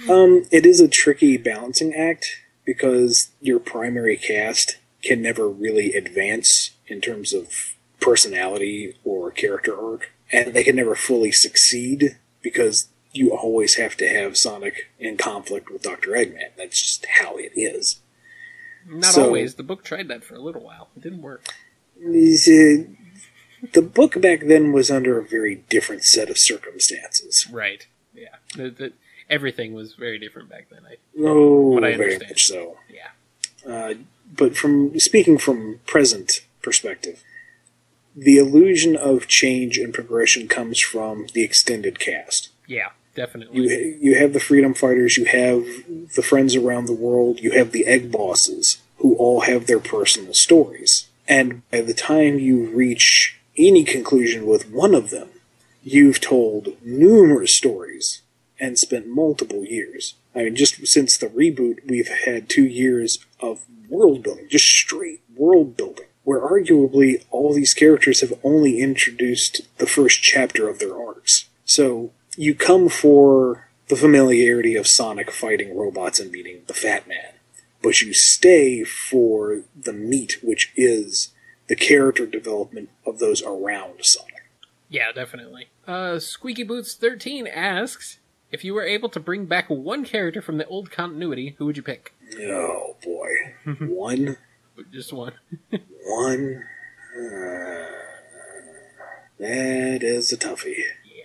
Um, it is a tricky balancing act because your primary cast can never really advance in terms of personality or character arc, and they can never fully succeed because you always have to have Sonic in conflict with Dr. Eggman. That's just how it is. Not So- always. The book tried that for a little while. It didn't work. Is The book back then was under a very different set of circumstances. Right. Yeah. The, the, everything was very different back then. I, Oh, What I very much so. yeah. Uh, but from speaking from present perspective, the illusion of change and progression comes from the extended cast. Yeah. Definitely. You you have the freedom fighters, you have the friends around the world, you have the egg bosses who all have their personal stories. And by the time you reach any conclusion with one of them, you've told numerous stories and spent multiple years. I mean, just since the reboot, we've had two years of world building, just straight world building, where arguably all these characters have only introduced the first chapter of their arcs. So you come for the familiarity of Sonic fighting robots and beating the Fat Man, but you stay for the meat, which is the character development of those around Sonic. Yeah, definitely. Uh, Squeaky Boots 13 asks if you were able to bring back one character from the old continuity, who would you pick? Oh boy, one, But just one. one. Uh, that is a toughie Yeah.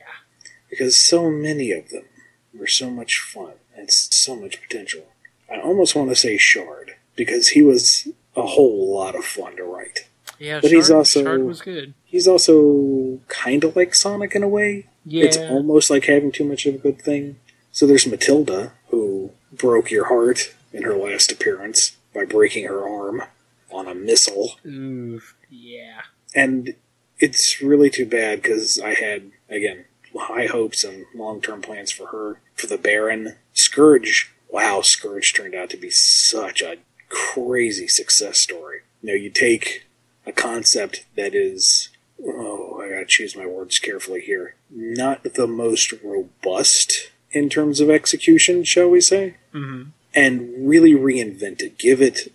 because so many of them were so much fun and so much potential. I almost want to say Shard because he was a whole lot of fun to write. Yeah, But Shard, he's also- Shard was good. He's also kind of like Sonic in a way. Yeah. It's almost like having too much of a good thing. So there's Matilda, who broke your heart in her last appearance by breaking her arm on a missile. Oof. Yeah. And it's really too bad because I had, again, high hopes and long term plans for her. For the Baron. Scourge, wow, Scourge turned out to be such a crazy success story. You know, you take a concept that is, oh, I gotta choose my words carefully here, not the most robust in terms of execution, shall we say? hmm and really reinvent it. Give it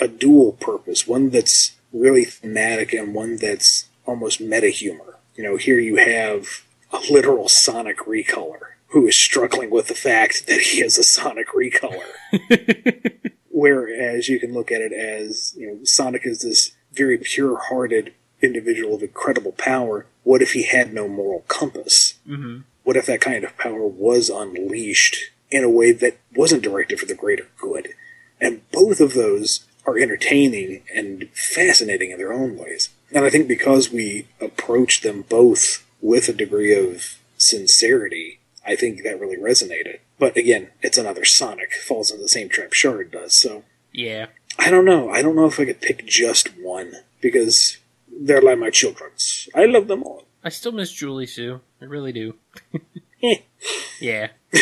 a dual purpose, one that's really thematic and one that's almost meta humor. You know, here you have a literal Sonic recolor who is struggling with the fact that he is a Sonic recolor. Whereas you can look at it as, you know, Sonic is this very pure hearted individual of incredible power. What if he had no moral compass? hmm What if that kind of power was unleashed in a way that wasn't directed for the greater good? And both of those are entertaining and fascinating in their own ways. And I think because we approach them both with a degree of sincerity, I think that really resonated. But again, it's another Sonic, falls in the same trap Shard does. So Yeah. I don't know. I don't know if I could pick just one because they're like my children's. I love them all. I still miss Julie Sue. I really do. Yeah.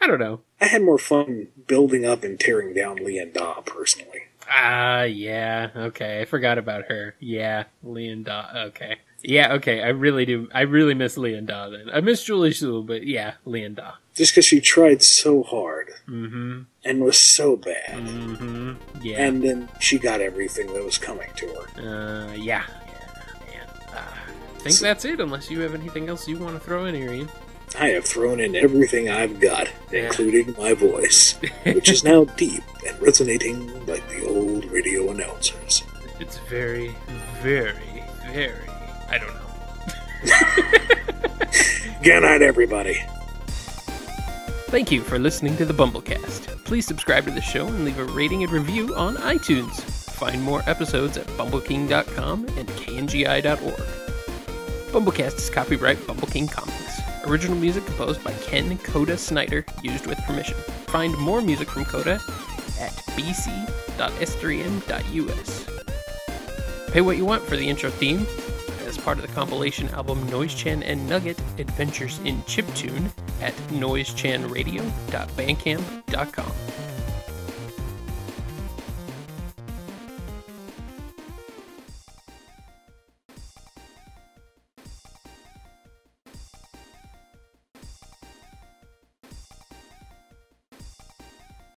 I don't know. I had more fun building up and tearing down Lien-Da personally. Ah, yeah. Okay, I forgot about her. Yeah, Leon Da. Okay. Yeah, okay. I really do. I really miss Lien-Da then. I miss Julie-Su, but yeah, Lien-Da. just because she tried so hard Mm-hmm. and was so bad, Mm-hmm. Yeah. and then she got everything that was coming to her. uh, yeah. Yeah, man. Uh, I think that's it, unless you have anything else you want to throw in here, Ian. I have thrown in everything I've got, including my voice, which is now deep and resonating like the old radio announcers. It's very, very, very. I don't know. Good night, everybody. Thank you for listening to the BumbleKast. Please subscribe to the show and leave a rating and review on iTunes. Find more episodes at bumbleking.com and kngi.org. BumbleKast is copyright BumbleKing Comics. Original music composed by Ken Coda Snyder, used with permission. Find more music from Coda at bc.s3n.us. Pay what you want for the intro theme as part of the compilation album Noise Chan and Nugget Adventures in Chiptune at noisechanradio.bandcamp.com.